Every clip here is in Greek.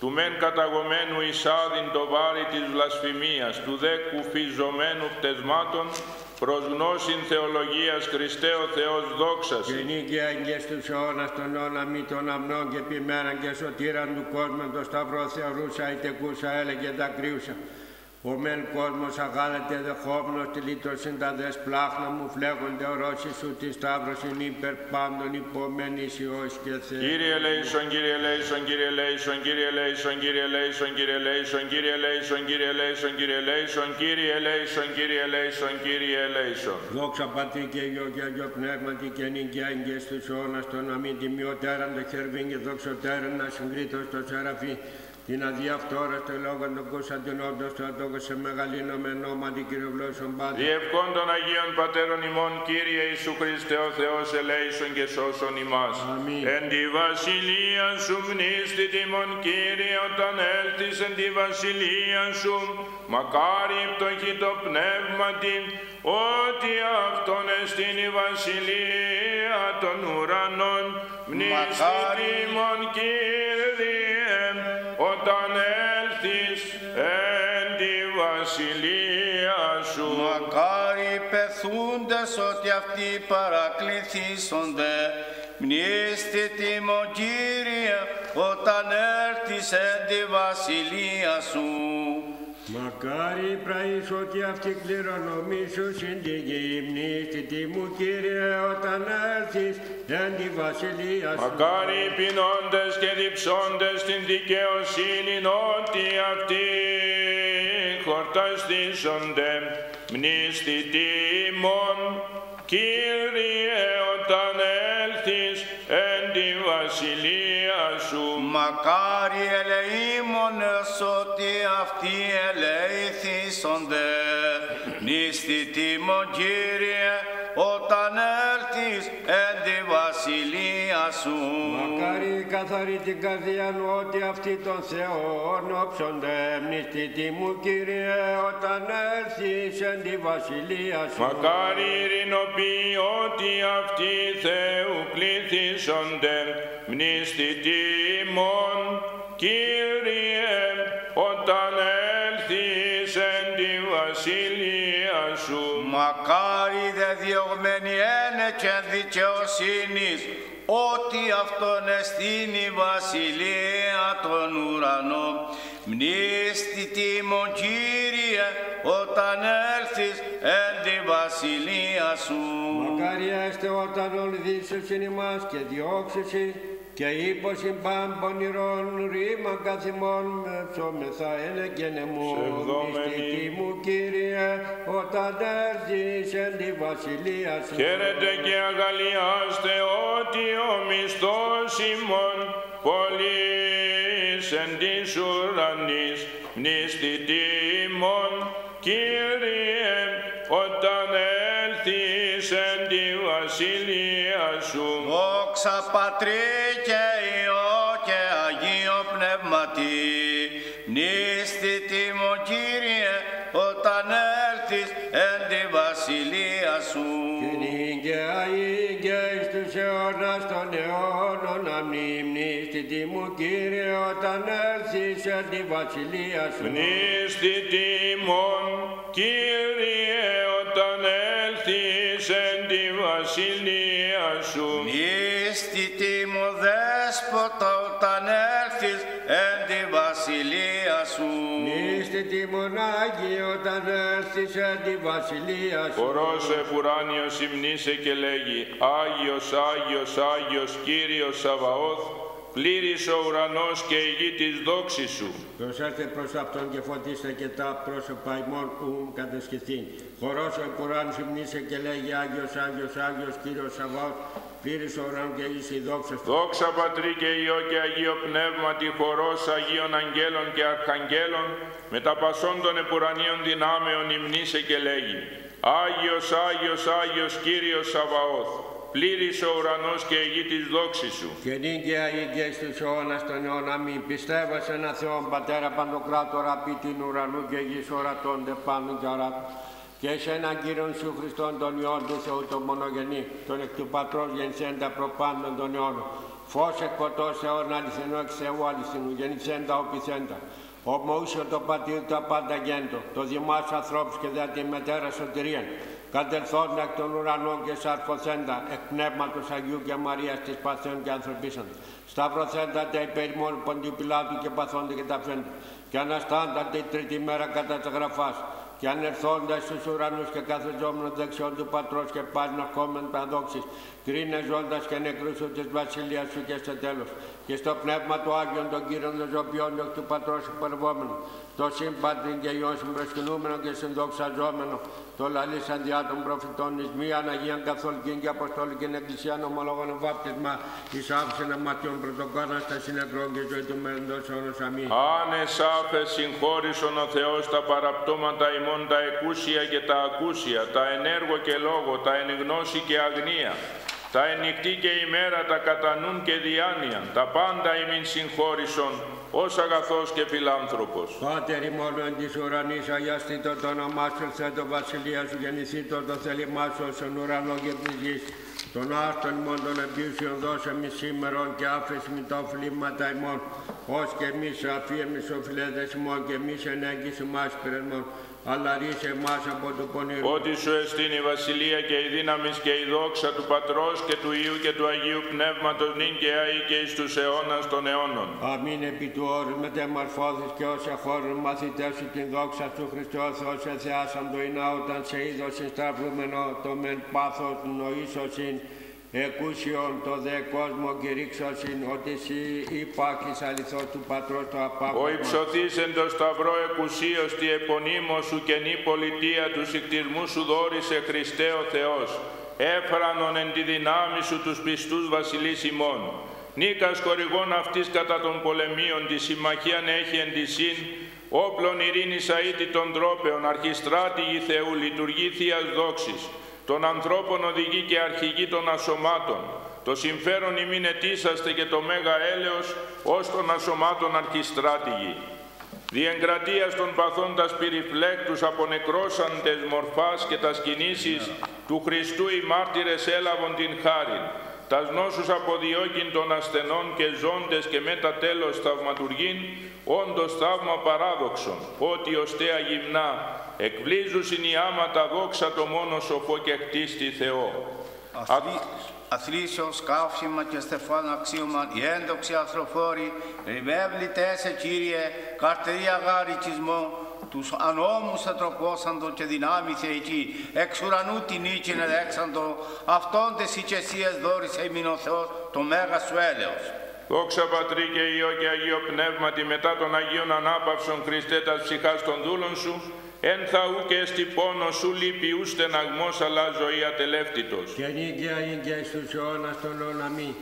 του μεν καταγωμένου εισάδειν το βάρη της βλασφημίας, του δε κουφιζωμένου πτεσμάτων, προς γνώσιν θεολογίας Χριστέ ο Θεός δόξας. Και νίκαια εγγες τους αιώνας των αιώνα μη των αμνών και ποιμέναν και σωτήραν του κόσμου το σταυρό θεωρούσα ή τεκούσα έλεγε τα κρύουσα. Ο μεν κόσμος αγάλεται δεχόμενος τη λύτρωσιν τα δες πλάχνα μου φλέγονται ορώσεις σου τη σταύρωσιν υπερ πάντων υπομένης Υιός και Θεέ. Κύριε Λέησον, Κύριε Λέησον, Κύριε Λέησον, Κύριε Λέησον, Κύριε Λέησον, Κύριε Λέησον, Κύριε Λέησον, Κύριε Λέησον, Κύριε Λέησον, Κύριε Λέησον, Κύριε Λέησον, Κύριε Λέησον. Δόξα Πατρί και Υιό και Αγιο Πνεύματι και νικιά εγγες τους αιώνας των αμήν τιμιωτέραν το χερβίν και δοξωτέραν να συγκρίτως το σεραφί την αδιαυτόρα στο λόγο των Κωνσταντινόντων στο ατόκο σε μεγαλύνο με νόματι κυριοβλώσεων πάντα. Διευκόν των Αγίων Πατέρων ημών, Κύριε Ιησού Χριστέ ο Θεός ελέησον και σώσον ημάς. Αμήν. Εν τη βασιλεία σου μνήστη τιμών, Κύριε, όταν έλθεις εν τη βασιλεία σου, μακάρι πτωχή το πνεύματι, ότι αυτόν εστίν η βασιλεία των ουρανών, μνήστη Μακάρι. τιμών, Κύριε, όταν έλθεις εν τη βασιλεία σου. Μακάρι πεθούντες ότι αυτοί παρακληθήσονται. Μνήστε τιμω Κύριε όταν έρθεις εν τη βασιλεία σου. Μακάρι πραείς ότι αυτή κληρονομήσου συν τη γη μνήστη μου Κύριε όταν έρθεις εν τη βασιλείας σου. Μακάρι οι πεινώντες και διψώντες την δικαιοσύνη ότι αυτοί χορταστήσονται μνήστη τιμών Κύριε Μακάρι ελεήμονες ότι αυτοί ελεηθήσονται. Νίστη τιμω Κύριε καθαρή την καρδιά μου ότι αυτοί των Θεών όψονται μνηστητή μου Κύριε όταν έρθεις εν τη βασιλεία σου. Μακάρι ειρηνοποιοί ότι αυτοί Θεού κληθήσονται μνήστη τιμών Κύριε όταν έλθεις εν τη βασιλεία σου. Μακάρι δε διωγμένοι ένε και δικαιοσύνης, ότι αυτόν εστίν η βασιλεία των ουρανών. Μνήστη τιμω Κύριε, όταν έλθεις εν τη βασιλεία σου. Μακάρι έστε όταν ολδίσουσιν ημάς και διώξουσιν και ύποσιν πάμπων ηρών ρήμα καθημών με ψώμεθα ένε και νεμού. Ψευδόμενοι. Μνηστητή μου Κύριε όταν έρθεις εν τη βασιλεία σου. Χαίρετε και αγαλιάστε ότι ο μισθός ημών πολύς εν της ουρανής μνήστη τιμών Κύριε όταν έλθεις εν τη βασιλεία σου. Δόξα Πατρί και Υιό και Αγίο Πνεύματι, νίστη τιμω Κύριε, όταν έρθεις εν τη βασιλεία σου. Και νύγκαια ήγγε εις τους αιώνας των αιώνων αμνήμνηστητη μου Κύριε όταν έρθεις εν τη βασιλεία σου. Μνήστη τιμών Κύριε όταν έλθεις εν τη βασιλεία σου. Νίστη τιμω Δέσποτα, όταν έρθεις εν τη βασιλεία σου. Νύστητη μονάγη όταν έρθεις εν τη βασιλεία σου. Χορός επουράνιος υμνήσε και λέγει Άγιος, Άγιος, Άγιος Κύριος Σαβαώθ πλήρης ο ουρανός και η γη της δόξης σου. Προσέλθε προς αυτόν και φωτίστε και τα πρόσωπα ημών που κατεσχεθήν. Χορός ο Κουράνος υμνήσε και λέγει Άγιος, Άγιος, Άγιος Κύριος Σαββάος, πλήρης ο ουρανός και εις η δόξα σου. Δόξα Πατρί και Υιό και Αγίο Πνεύματι χορός Αγίων Αγγέλων και Αρχαγγέλων με τα πασών των επουρανίων δυνάμεων υμνήσε και λέγει Άγιος, Άγιος, Άγιος Κύριος Σαβαώθ πλήρης ο ουρανός και η γη της δόξης σου. Και νίκαια ηγές τους αιώνας των αιώνα μη πιστεύω σε ένα Θεό Πατέρα Παντοκράτορα ποιητήν ουρανού και γης ορατώνται πάνω και αράτου. και σε έναν Κύριον σου Χριστόν τον Υιόν του Θεού τον μονογενή, τον εκ του Πατρός γεννησέντα προπάντων των αιώνων, φως εκποτός αιών αληθινό εξ Θεού αληθινού, γεννησέντα οπισέντα, ομοούσιο το πατήρ το απάντα γέντο, το δημάς ανθρώπους και δια τη μετέρα σωτηρίαν, κατελθόν εκ των ουρανών και σαρκοθέντα, εκ πνεύματος Αγίου και Μαρίας της παθέων και ανθρωπίσαν, σταυροθέντα τα υπερημών ποντιού Πιλάτου και παθόντα και τα φέντα, και αναστάντα την τρίτη μέρα κατά τα γραφάς, και ανερθώντας στους ουρανούς και καθεζόμενος δεξιόν του Πατρός και πάλι ακόμεν δόξης, κρίνες ζώντας και νεκρούς σου της βασιλείας σου και στο τέλος. Και στο πνεύμα του Άγιον των Κύριων των Ζωπιών του Πατρός υπερβόμενο, το σύμπαντριν και Υιόν συμπροσκυνούμενο και συνδοξαζόμενο, το λαλήσαν διά των προφητών εις μίαν Αγίαν Καθολική και Αποστολική Εκκλησία ομολογών βάπτισμα εις άφησεν αματιών πρωτοκόνα στα συνεκρών και ζωή του μέλλοντος όνος αμήν. Άνες άφε συγχώρησον ο Θεός τα παραπτώματα ημών τα εκούσια και τα ακούσια, τα ενέργο και λόγο, τα ενγνώση και αγνία, τα ενικτή και ημέρα τα κατανούν και διάνοια, τα πάντα ημίν συγχώρησον, ως αγαθός και φιλάνθρωπος. Πάτερ ημών εν της ουρανής, αγιαστήτω το όνομά σου, το βασιλεία σου, γεννηθήτω το θέλημά σου, όσον ουρανό και της Τον άστον ημών των εμπίσιων δώσε μη σήμερον και άφες μη το φλήματα ημών, ως και εμείς αφίε μη σοφιλέδες ημών και εμείς ενέγγις ημάς πυρεμών αλλά ρίσε εμάς από το πονηρό. Ότι σου εστίν η βασιλεία και η δύναμη και η δόξα του Πατρός και του Ιού και του Αγίου Πνεύματος νυν και αεί και εις τους αιώνας των αιώνων. Αμήν επί του όρου μετεμορφώθης και όσα χώρουν μαθητές σου την δόξα του Χριστό Θεός εθεάσαν το εινά όταν σε είδος σταυρούμενο το μεν πάθος νοήσωσιν εκούσιον το δε κόσμο κηρύξωσιν ότι εσύ υπάρχεις αληθώς του Πατρός το απάπτωμα. Ο υψωθής εν το σταυρό εκουσίως τη επωνύμω σου και νη πολιτεία του συκτηρμού σου δόρισε Χριστέ ο Θεός, έφρανον εν τη δυνάμει σου τους πιστούς βασιλείς ημών. Νίκας χορηγών αυτής κατά των πολεμίων της συμμαχίαν έχει εν της σύν, όπλων ειρήνης αήτη των τρόπεων, αρχιστράτηγη Θεού, λειτουργεί Θείας δόξης, των ανθρώπων οδηγεί και αρχηγοί των ασωμάτων. Το συμφέρον ημίν ετήσαστε και το μέγα έλεος ως των ασωμάτων αρχιστράτηγοι. Διεγκρατίας των παθώντας περιφλέκτους από νεκρόσαντες μορφάς και τας κινήσεις του Χριστού οι μάρτυρες έλαβον την χάριν. Τας νόσους αποδιώκειν των ασθενών και ζώντες και μετά τέλος θαυματουργήν, όντως θαύμα παράδοξον, ότι τέα γυμνά εκβλίζουσιν οι άματα δόξα το μόνος σοφό και κτίστη Θεό. Αθλήσεως, καύσιμα και στεφάνο αξίωμα, οι έντοξοι ανθρωφόροι, ριβέβλητες σε Κύριε, καρτερία γάρικισμό, τους ανώμους ετροπόσαντο και δυνάμει θεϊκή, εξ ουρανού την νίκη ελέξαντο, αυτόν τες οικεσίες δόρισε ημιν ο Θεός, το μέγα σου έλεος. Δόξα Πατρί και Υιό και Αγίο Πνεύματι μετά των Αγίων Ανάπαυσων Χριστέ τα ψυχάς των δούλων σου, Εν θα και στη πόνο σου λείπει ου στεναγμός αλλά ζωή ατελεύτητος. Και νίκαια ήγια εις τους αιώνας των αιώναμι.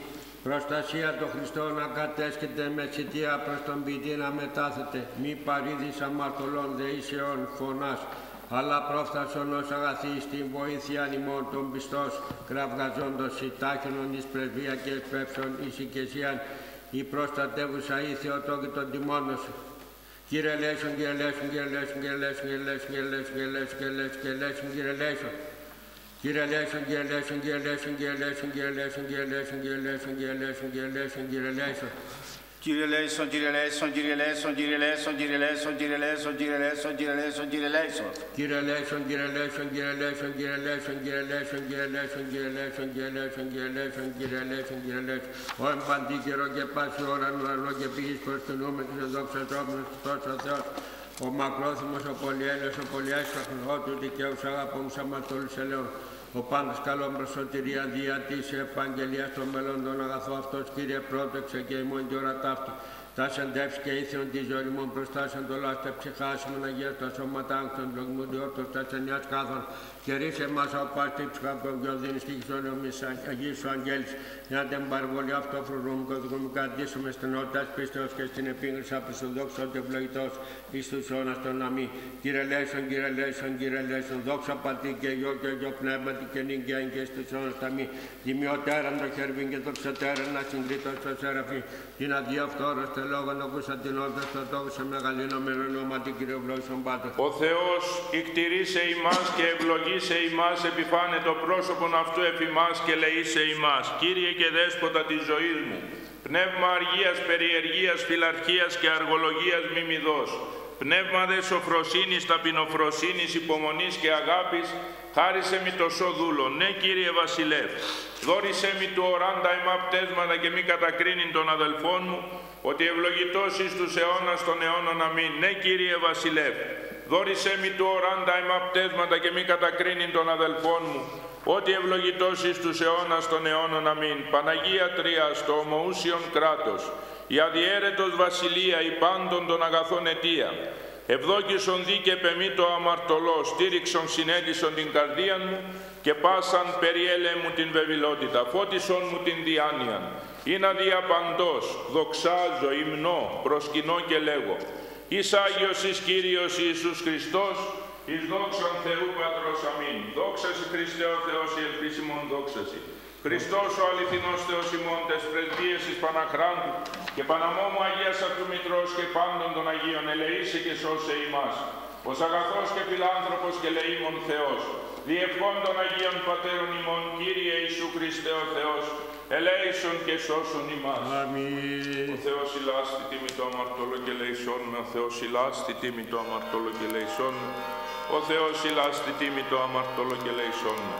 Προστασία των Χριστών να κατέσχεται με τσιτία προς τον ποιητή να μετάθεται. Μη παρήδης αμαρτωλών δεήσεων φωνάς. Αλλά πρόφθασον ως αγαθή στην βοήθεια ημών των πιστός, κραυγαζόντος τάχυνον εις πρεσβεία και εσπεύσεων εις οικεσίαν, η προστατεύουσα ή Θεοτόκη των τιμώνων σου. Κύριε Λέησον, Κύριε Λέησον, Κύριε Λέησον, Κύριε Λέησον, Κύριε Λέησον, Κύριε Λέησον, Κύριε Λέησον, Κύριε Λέησον, Κύριε Λέησον, Κύριε Λέησον. Κύριε Λέησον, Κύριε Λέησον, Κύριε Λέησον, Κύριε Λέησον, Κύριε Λέησον, Κύριε Λέησον, Κύριε Λέησον, Κύριε Λέησον, Κύριε Λέησον. Κύριε Λέησον, Κύριε Λέησον, Κύριε Λέησον, Κύριε Λέησον, Κύριε Λέησον, Κύριε Λέησον, Κύριε Λέησον, Κύριε Λέησον, Κύριε Λέησον. Κύριε Λέησον, Κύριε Λέησον, Κύριε Λέησον, Κύριε Λέησον, Κύριε Λέησον, Κύριε Λέησον, Κύριε Λέησον, Κύριε Λέησον, Κύριε Λέησον, Κύριε Λέησον, Κύριε Λέησον. Ο εμπαντή καιρό και πάση ώρα ουρανό και πήγης προς την νούμε της εδόξαζόμενος τόσο Θεός. Ο μακρόθυμος, ο πολυέλαιος, ο πολυάσχαχνος, του δικαίους αγαπώμους αμαρτωλούς ελαιών. Ο πάντως καλόν προς σωτηρία δια της επαγγελίας των μελών των αγαθό αυτός, Κύριε πρότεξε και ημών τη ώρα ταύτη. Τα σαντεύσει και ήθεων τη ζωή μου μπροστά το λάστα ψυχάσιμον αγία τα σώματα άγκτων λογμουδιόρτων τα τσενιάς κάθων και ρίσε μας από πάστη ψυχαπτών και οδύνη στη χισόνιο Αγίου σου αγγέλης για την παρβολή αυτό φρουρούμε και οδηγούμε κατήσουμε στην όρτα πίστεως και στην επίγνωση από τον δόξο ότι ευλογητός εις τους αιώνας των αμή. Κύριε Λέησον, Κύριε Λέησον, Κύριε Λέησον, δόξα πατή και γιο και γιο πνεύματι και νύγκια και στους αιώνας τα μη. Δημιωτέραν το χέρβιν και το ψετέραν να συγκρίτω στο σεραφή. Την αδειαυτόρα λόγο ακούσα την όρτα στο τόπο σε μεγαλυνόμενο όνομα την Κύριο Βλόησον Πάτος. Ο Θεός ικτηρίσε ημάς και ευλογήσε ημάς επιφάνε το πρόσωπον αυτού εφημάς και λεήσε ημάς. Κύριε και Δέσποτα της ζωής μου, πνεύμα αργίας, περιεργίας, φιλαρχίας και αργολογίας μη μηδός. Πνεύμα δε σοφροσύνης, ταπεινοφροσύνης, υπομονής και αγάπης, χάρισε μη το σοδούλο. Ναι, Κύριε Βασιλεύ, δόρισε μη του οράντα πτέσματα και μη κατακρίνει των αδελφών μου, ότι ευλογητός εις τους αιώνας των αιώνων αμήν. Ναι, Κύριε Βασιλεύ, δόρισε μη του οράντα πτέσματα και μη κατακρίνει των αδελφών μου, ότι ευλογητός εις τους αιώνας των αιώνων αμήν. Παναγία Τρία, στο ομοούσιον κράτος, η αδιέρετος βασιλεία, η πάντων των αγαθών αιτία, Ευδόκησον δί και το αμαρτωλό, στήριξον συνέτησον την καρδία μου και πάσαν περιέλε μου την βεβηλότητα, φώτισον μου την διάνοια. Είναι αδιαπαντός, δοξάζω, υμνώ, προσκυνώ και λέγω. Εις Άγιος εις Κύριος Ιησούς Χριστός, εις δόξαν Θεού Πατρός αμήν. Δόξαση Χριστέ ο Θεός η ελπίσιμον δόξαση. Χριστός ο αληθινός Θεός ημών τες πρεσβείες εις Παναχράντου και Παναμόμου Αγίας Αυτού Μητρός και πάντων των Αγίων ελεήσε και σώσε ημάς. Ως αγαθός και φιλάνθρωπος και λεήμων Θεός, διευχών των Αγίων Πατέρων ημών, Κύριε Ιησού Χριστέ ο Θεός, ελέησον και σώσον ημάς. Αμήν. Ο Θεός ηλάστη τίμη το αμαρτωλό και λέησόν με, ο Θεός ηλάστη τίμη το αμαρτωλό και λέησόν με, ο Θεός ηλάστη τίμη το αμαρτωλό και λέησόν με.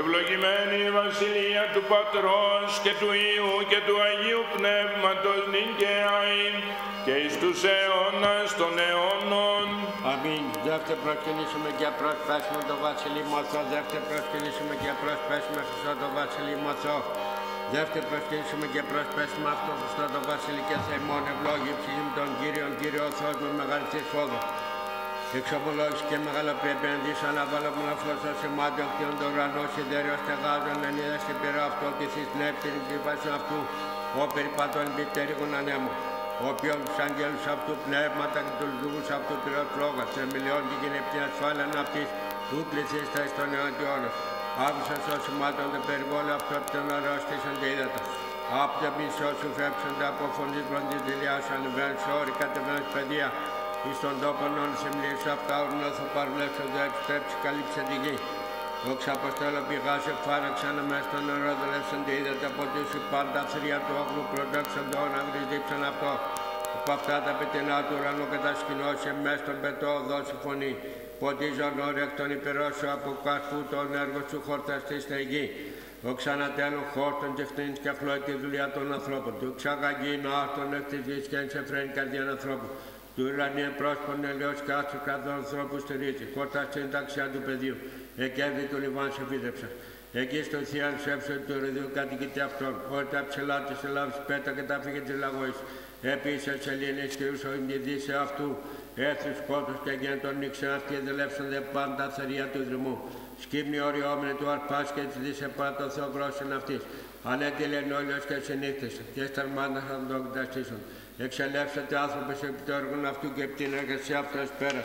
Ευλογημένη η Βασιλεία του Πατρός και του Υιού και του Αγίου Πνεύματος νυν και αΐν και εις τους αιώνας των αιώνων. Αμήν. Δεύτε προσκυνήσουμε και προσπέσουμε το Βασιλεί Μωθό. Δεύτε προσκυνήσουμε και προσπέσουμε Χριστό το Βασιλεί Μωθό. Δεύτε προσκυνήσουμε και προσπέσουμε αυτό Χριστό το Βασιλεί και θεμόν ευλόγη ψυχή τον Κύριον Κύριο Θεός με μεγαλύτερη φόδο. Εξομολόγηση και μεγαλοπρέπεια ενδύσω αναβάλαμε να φλώσω σε μάτιο κτίον το ουρανό σιδέριο στεγάζων εν είδα στην πυρό αυτό και στις πνεύτην βάση αυτού ο περιπατών επιτέρηγων ανέμου ο οποίος τους αγγέλους αυτού πνεύματα και τους δούχους αυτού πυρός λόγας θεμελιών και γενεπτή ασφάλεια αυτής του πληθύστα εις τον αιώντιόν Άκουσα σω σημάτων το περιβόλιο αυτό από τον ορό στήσονται ύδατα. Από τα μισό σου φέψονται από φωνής βροντής δηλιάς ανεβαίνουν σε όρη κατεβαίνουν παιδεία εις τον τόπο όλους εμπλήρους απ' τα όρνα θα παρβλέψω το επιστρέψει καλύψε τη γη. Δόξα Αποστόλο πηγάσε φάραξαν μες στον νερό δουλεύσαν τη είδατε από τη σου πάντα θρία του όχλου προτάξαν το να γρυζήψαν αυτό. Από αυτά τα πετεινά του ουρανού κατασκηνώσε μες στον πετό δώσει φωνή. Ποτίζον όρια εκ των υπερώσεων από καρπού τον έργο σου χορταστή στα γη. Ο ξανατέλων χόρτων και χτίνης και απλώ τη δουλειά των ανθρώπων. Του ξαγαγεί να αυτόν εκ της γης και εν σε φρένει καρδιά ανθρώπου του ουρανίου πρόσωπον ελαιός κάτω κάθε ανθρώπους στηρίζει, κόρτα στην ταξιά του πεδίου, εκέβη του Λιβάν σε φύδεψα. Εκεί στο θείαν σέψο του ρεδίου κατοικείται αυτόν, ότι τα ψηλά της Ελλάδας πέτα και τα φύγε της λαγωής. Επίσης σελήνες και ούσο σε αυτού, έθρους κότους και γέντων νύξε αυτοί εδελεύσονται πάντα θερία του δρυμού. Σκύμνη οριόμενη του αρπάς και της δίσε πάντα θεογρόσιν αυτής. Ανέτειλε όλιος και συνήθισε και σταρμάνα θα τον καταστήσουν. Εξελεύσατε άνθρωποι επί το έργο αυτού και επί την εργασία αυτό πέρας.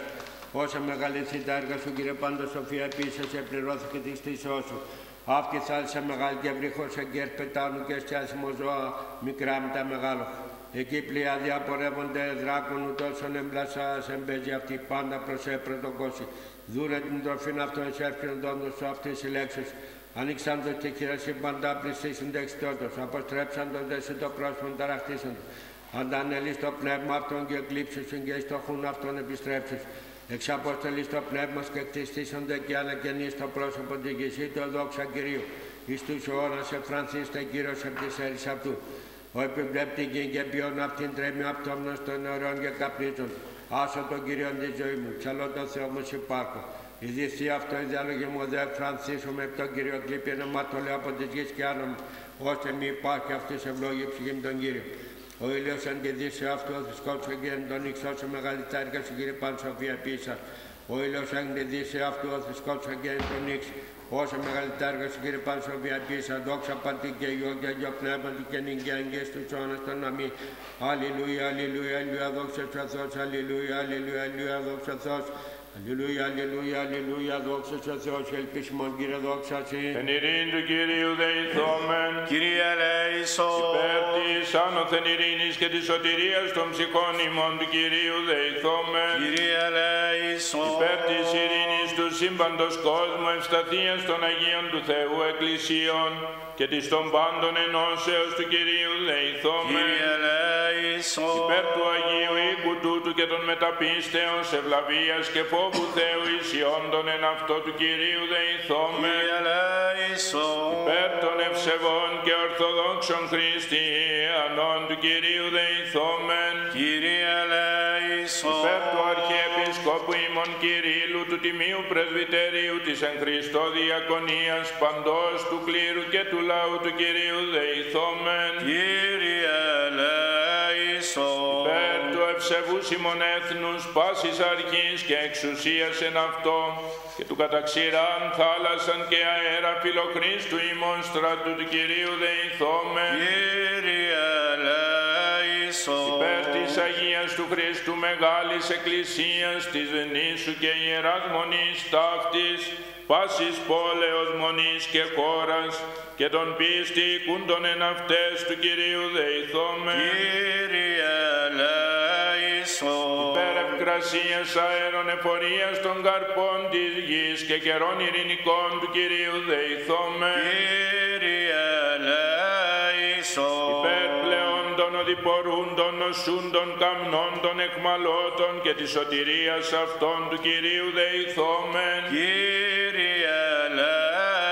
Όσα μεγαλύτερη τα έργα σου, κύριε Πάντο Σοφία, επίσης επληρώθηκε της στήσεώ σου. Αυτή θάλασσα μεγάλη και βρύχος εγκέρ πετάνου και στιάσιμο ζώα, μικρά με τα μεγάλα. Εκεί πλοιάδια απορρεύονται δράκων ούτώσον εμπλασάς εμπέζει αυτή πάντα προς έπρετο κόσι. Δούρε την τροφή αυτών εισέρχεται όντως σου αυτή η λέξη. Ανοίξαν το και χειρασί παντά πλησίσουν δεξιτότος. Αποστρέψαν τον δεσί το πρόσωπο ταραχτήσαν αντανέλει στο πνεύμα αυτόν και εκλείψουσιν και στο χούν αυτόν επιστρέψεις. Εξαποστελεί στο πνεύμα και κτιστήσονται και ανακαινεί στο πρόσωπο τη γησί το δόξα Κυρίου. Εις τους όρας εφρανθήστε Κύριος επ' της έρης αυτού. Ο επιβλέπτη γη και ποιον αυτήν τρέμει αυτόμνος των νερών και καπνίτων. Άσο τον Κύριο τη ζωή μου, ξαλώ τον Θεό μου υπάρχω. Η δυσία αυτό η διάλογη μου δε φρανθίσουμε επ' τον Κύριο κλείπει ένα λέω από τη γης και άνω μου, ώστε μη υπάρχει αυτής ευλόγη ψυχή με τον Κύριο. Ο ήλιος αντιδύσει αυτό, σκότωσε και τον σε μεγάλη τάρκα σου κύριε Παν Σοφία πίσα. Ο ήλιος έγνεδη σε αυτού ο θρησκός αγγέλη τον νύξ. Όσο μεγαλύτερα έργο Κύριε Πανσοβία πίσα, δόξα πατή και γιο και γιο πνεύματι και νυγκαία αγγές του αιώνας των αμή. Αλληλούια, αλληλούια, αλληλούια, δόξα του Θεός, αλληλούια, αλληλούια, αλληλούια, δόξα του Θεός. Αλληλούια, αλληλούια, αλληλούια, δόξα σου Θεός, ελπίσιμον Κύριε, δόξα Συ. Εν ειρήνη του Κυρίου δεηθόμεν, Κύριε ελέησον. Υπέρ της άνωθεν ειρήνης και της σωτηρίας των ψυχών ημών του Κυρίου δεηθόμεν, Κύριε ελέησον. υπέρ της ειρήνης του σύμπαντος κόσμου ευσταθίας των Αγίων του Θεού Εκκλησίων και της των πάντων ενώσεως του Κυρίου δεηθόμεν, Κύριε ελέησον. υπέρ του Αγίου οίκου τούτου και των μεταπίστεων ευλαβίας και φόβου Θεού ισιόντων εν αυτό του Κυρίου δεηθόμεν, Κύριε ελέησον. υπέρ των ευσεβών και ορθοδόξων χριστιανών του Κυρίου δεηθόμεν, Κύριε ελέησον. υπέρ του Αρχιεπισκόπου ημών Κυρίλου του Τιμίου Πρεσβυτερίου της εν Χριστώ Διακονίας παντός του κλήρου και του λαού του Κυρίου δεηθόμεν, Κύριε ημών έθνους πάσης αρχής και εξουσίας εν αυτό. Και του καταξηράν θάλασσαν και αέρα φιλοχρίστου ημών στρατού του Κυρίου δεηθόμεν, Κύριε ελέησον. υπέρ της Αγίας του Χριστού Μεγάλης Εκκλησίας της νήσου και Ιεράς Μονής ταύτης, πάσης πόλεως μονής και χώρας και των πίστη κούντων εν αυτές του Κυρίου δεηθόμεν, Κύριε ελέησον. υπέρ ευκρασίας αέρων εφορίας των καρπών της γης και καιρών ειρηνικών του Κυρίου δεηθόμεν, Κύριε ελέησον. υπέρ πλέον των οδηπορούντων, νοσούντων, καμνών, εκμαλώτων και της σωτηρίας αυτών του Κυρίου δεηθόμεν, Κύριε ελέησον.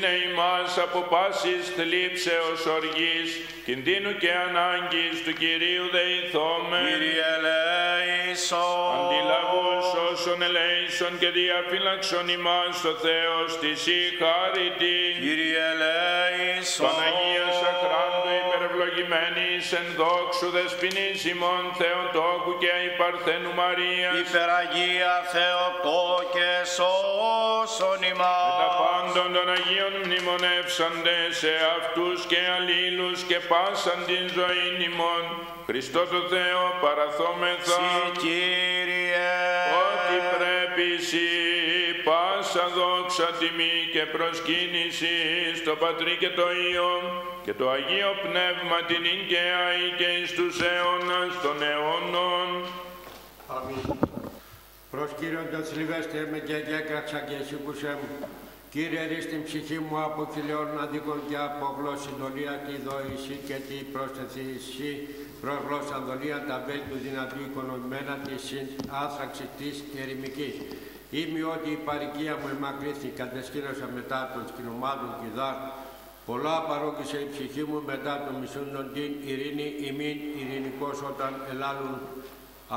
Υπέρ τουριστήνε ημάς από πάσης θλίψεως οργής, κινδύνου και ανάγκης του Κυρίου δεηθόμεν, Κύριε ελέησον. αντιλαβούς όσων ελέησον και διαφύλαξον ημάς ο Θεός της η χάρητη, Κύριε ελέησον. Παναγίας Σαχράντου υπερευλογημένης εν δόξου δεσποινής ημών Θεοτόκου και υπαρθένου Μαρίας, Υπεραγία Θεοτό και σώσον τα ημάς. πάντων των Αγίων μνημονεύσαντε σε αυτούς και αλλήλους και πάσαν την ζωή ημών. Χριστό το Θεό παραθόμεθα, Συ Κύριε. ότι πρέπει σύ πάσα δόξα τιμή και προσκύνηση στο Πατρί και το Υιό και το Αγίο Πνεύμα την Ικαία και εις τους αιώνας των αιώνων. Αμήν. Προς Κύριον τον θλιβέστε με και έκραξα και σήκουσέ μου. Κύριε ρί στην ψυχή μου από χιλιών αδίκων και από γλώσσιν δολία τη δόηση και τη πρόσθεση εσύ προς γλώσσα δολία τα βέλη του δυνατού οικονομημένα της συν άθραξης της ερημικής. Είμαι ότι η παροικία μου εμακρύθη κατεσκήνωσα μετά των σκηνομάτων κηδάρ Πολλά παρόκησε η ψυχή μου μετά των μισούντων την ειρήνη ημίν ειρηνικός όταν ελάλουν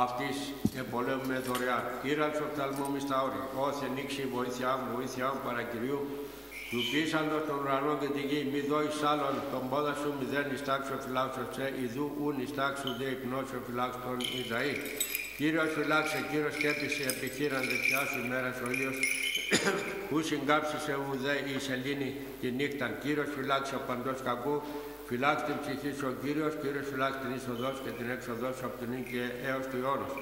αυτής εμπολεύουμε δωρεάν. Ήραν στο πταλμό μη στα όρια. Όθε νίξει βοήθειά μου, βοήθειά μου παρακυριού. Του πείσαντος τον ουρανό και τη γη, μη δώσεις άλλον τον πόδα σου, μη δεν ιστάξω φυλάξω τσε, ιδού ούν ιστάξω δε υπνώσω φυλάξω τον Ισραήλ. Κύριος φυλάξε, Κύριος σκέπισε, επιχείραν δεξιά σου ημέρας ο ήλιος, που συγκάψισε ουδέ η σελήνη τη νύχτα. Κύριος φυλάξε ο παντός κακού, φυλάξε την ψυχή σου ο Κύριος, Κύριος φυλάξε την είσοδός σου και την έξοδός σου από την νύχη έως του αιώνος.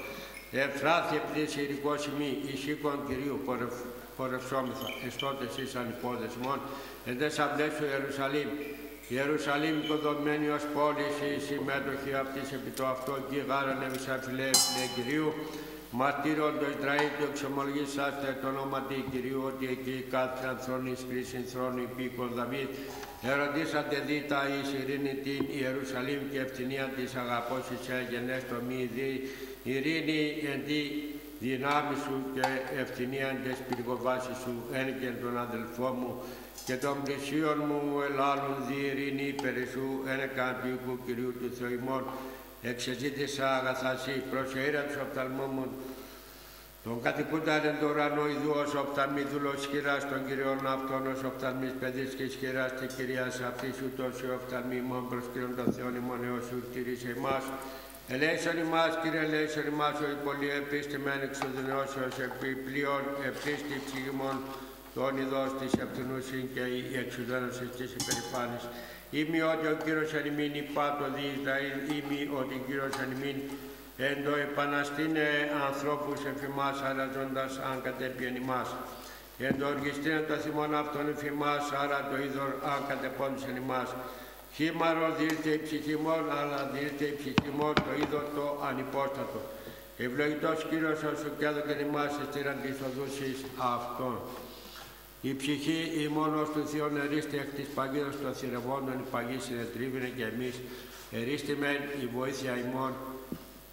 Ευθράθη επειδή σε ειδικό σημείο, εις οίκον Κυρίου πορευ- πορευσόμεθα, εστώτες εις ανυπόδεσμον, εν τες αυλές σου Ιερουσαλήμ. Ιερουσαλήμ οικοδομημένη ως πόλης, η συμμέτοχη αυτής επί το αυτό και γάραν έβησα φιλέ φιλέ Κυρίου, Μαρτύρον το Ισραήλ του εξομολογήσαστε το όνομα του Κυρίου ότι εκεί κάθε ανθρόνης κρίσιν θρόνου υπήκον Δαβίδ. Ερωτήσατε δίτα εις ειρήνη την Ιερουσαλήμ και ευθυνία της αγαπός εις έγενες το μη δι. Ειρήνη εν τη δυνάμει σου και ευθυνία εν τες πυργοβάσεις σου εν και τον αδελφό μου και των πλησίων μου ελάλουν δι ειρήνη περί σου εν εκαντικού Κυρίου του Θεού ημών. Εξεζήτησα αγαθασί προς του οφθαλμού μου τον κατοικούντα εν το ουρανό ιδού ως οφθαλμή δούλος χειράς των κυριών αυτών ως οφθαλμής παιδής και ισχυράς τη κυρίας αυτής ούτως η οφθαλμή ημών προς Κύριον των Θεών ημών έως σου τηρήσε εμάς Ελέησον ημάς, Κύριε, ελέησον ημάς, ο πολύ επίστημεν εξοδυνώσεως επιπλέον επίστη ψυχημών των ειδός της ευθυνούσιν και η εξουδένωσης της υπερηφάνης. Είμαι ότι ο Κύριος εν ημίν υπάτο δι Ισραήλ, είμαι ότι ο Κύριος εν ημίν εν το επαναστήνε ανθρώπους εφημάς αλλαζώντας αν κατέπιεν ημάς. Εν το οργιστήνε το θυμόν αυτόν εφημάς, άρα το είδωρ αν κατεπόντησεν ημάς. Χήμαρο δίρτε η ψυχή μόν, αλλά δίρτε η ψυχή μόν, το είδο το ανυπόστατο. Ευλογητός Κύριος όσο και έδωκεν ημάς εστήραν της οδούσης αυτών. Η ψυχή η μόνος του Θεόν ερίστε εκ της παγίδας των θηρευόντων η παγή συνετρίβηνε και εμείς ερίστε μεν η βοήθεια ημών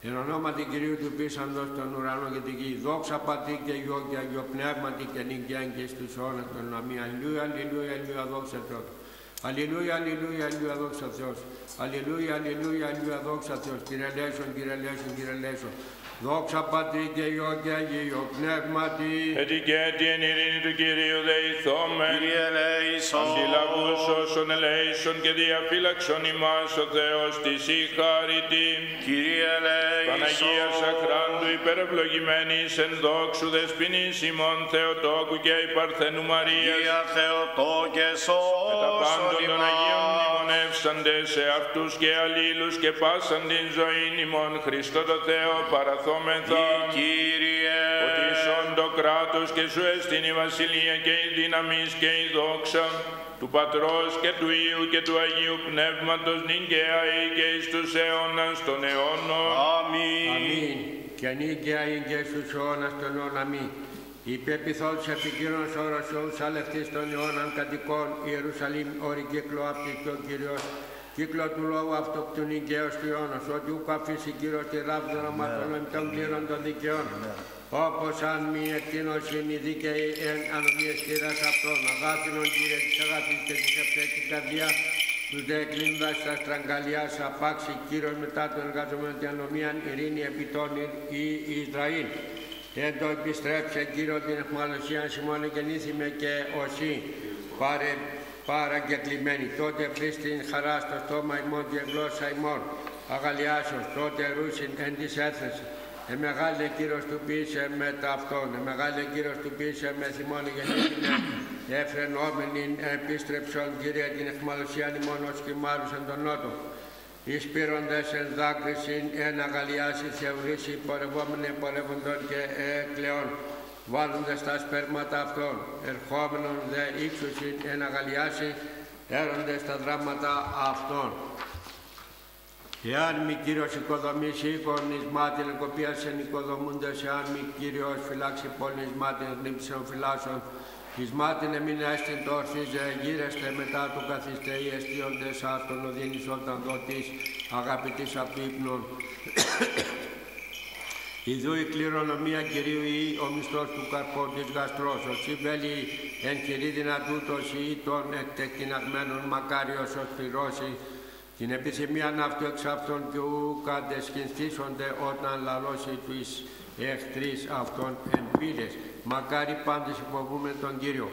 Εν ονόματι Κυρίου του πίσαντος των ουρανών και την γη, δόξα πατή και γιο και αγιο πνεύματι και νικιάν και στους όνες των ναμή. Αλληλούια, αλληλούια, αλληλούια, δόξα Θεός. Αλληλούια, αλληλούια, αλληλούια, δόξα Θεός. Αλληλούια, αλληλούια, αλληλούια, δόξα Θεός. Κύριε Λέσον, Κύριε Λέσον, Κύριε Λέσον. Δόξα Πατρί και Υιό και Αγίος Πνεύματι. Ετικέτη εν ειρήνη του Κυρίου δεηθόμεν. Κύριε ελέησον. Αντιλαβούς όσων ελέησον και διαφύλαξον ημάς ο Θεός της η χάρητη. Κύριε ελέησον. Παναγία Σαχράντου υπερευλογημένης εν δόξου δεσποινής ημών Θεοτόκου και η Παρθενού Μαρίας. Κύριε Θεοτό και Με τα πάντων σώσον των Αγίων ημάς. μνημονεύσαντε σε αυτούς και αλλήλους και πάσαν την ζωή ημών Χριστό το Θεό παραθόμεθα. Κύριε. Ότι σον το κράτος και σου έστειν η βασιλεία και η δύναμη και η δόξα του Πατρός και του Υιού και του Αγίου Πνεύματος νυγκαία ή και εις τους αιώνας των αιώνων. Αμήν. Αμήν. Και νίκαια είναι και στους αιώνας των αιώνων. Αμήν. Υπεπιθώς επικοινωνος όρος ους αλευτής των αιώνων κατοικών Ιερουσαλήμ όρη κύκλο αυτής και ο Κύριος κύκλος του λόγου αυτοκτού νικαίος του αιώνος ότι ούκ αφήσει Κύριος τη ράβδορα μαθολών των πλήρων των δικαιών. Όπως αν μη εκτείνωσιν οι δίκαιοι εν ανομίες χειράς αυτών αγάπηνον Κύριε της αγάπης και της ευθέτης καρδιάς τους δε κλείνοντας τα στραγγαλιάς απάξει Κύριος μετά των εργαζομένων την ανομίαν ειρήνη επί των Ι- Ισραήλ. Εν το επιστρέψε Κύριο την εχμαλωσία σημώνε γεννήθη με και οσί πάρε παραγγεκλημένη. Τότε πλήστην χαρά στο στόμα ημών και γλώσσα ημών. Αγαλιάσεως τότε ρούσιν εν της έθεση. Ε μεγάλε Κύριος του πίσε με τα αυτόν. Ε μεγάλε Κύριος του πίσε με θυμόν γεννήθη με εφρενόμενην επίστρεψον Κύριε την εχμαλωσία ημών ως κοιμάρους εν τον νότο. Εισπύροντες εν δάκρυσιν εν αγαλιάσεις θεωρήσει πορευόμενοι πορεύοντων και εκλεών, βάλλοντες τα σπέρματα αυτών, ερχόμενον δε ύψουσιν εν αγαλιάσει, έροντες τα δράματα αυτών. Εάν μη Κύριος οικοδομήσει οίκον εις μάτιν εκοπίασεν οικοδομούντες, εάν μη Κύριος φυλάξει πόλη εις μάτιν λήψεων φυλάσεων, εις μάτιν εμείνε έστιν το ορθίζε, γύρεστε μετά του καθίστε οι εστίοντες αυτον οδύνης όταν δότης αγαπητής απ' του ύπνων. Ιδού η κληρονομία Κυρίου ή ο μισθός του καρπών της γαστρός, ο σύμπελη εν κυρίδινα τούτος ή των εκτεκτηναγμένων μακάριος ως πληρώσει, την επιθυμία αυτού εξ αυτών και ου κατεσχυνθήσονται όταν λαλώσει τους εχθρείς αυτών εμπίλες. Μακάρι πάντες υποβούμε τον Κύριο.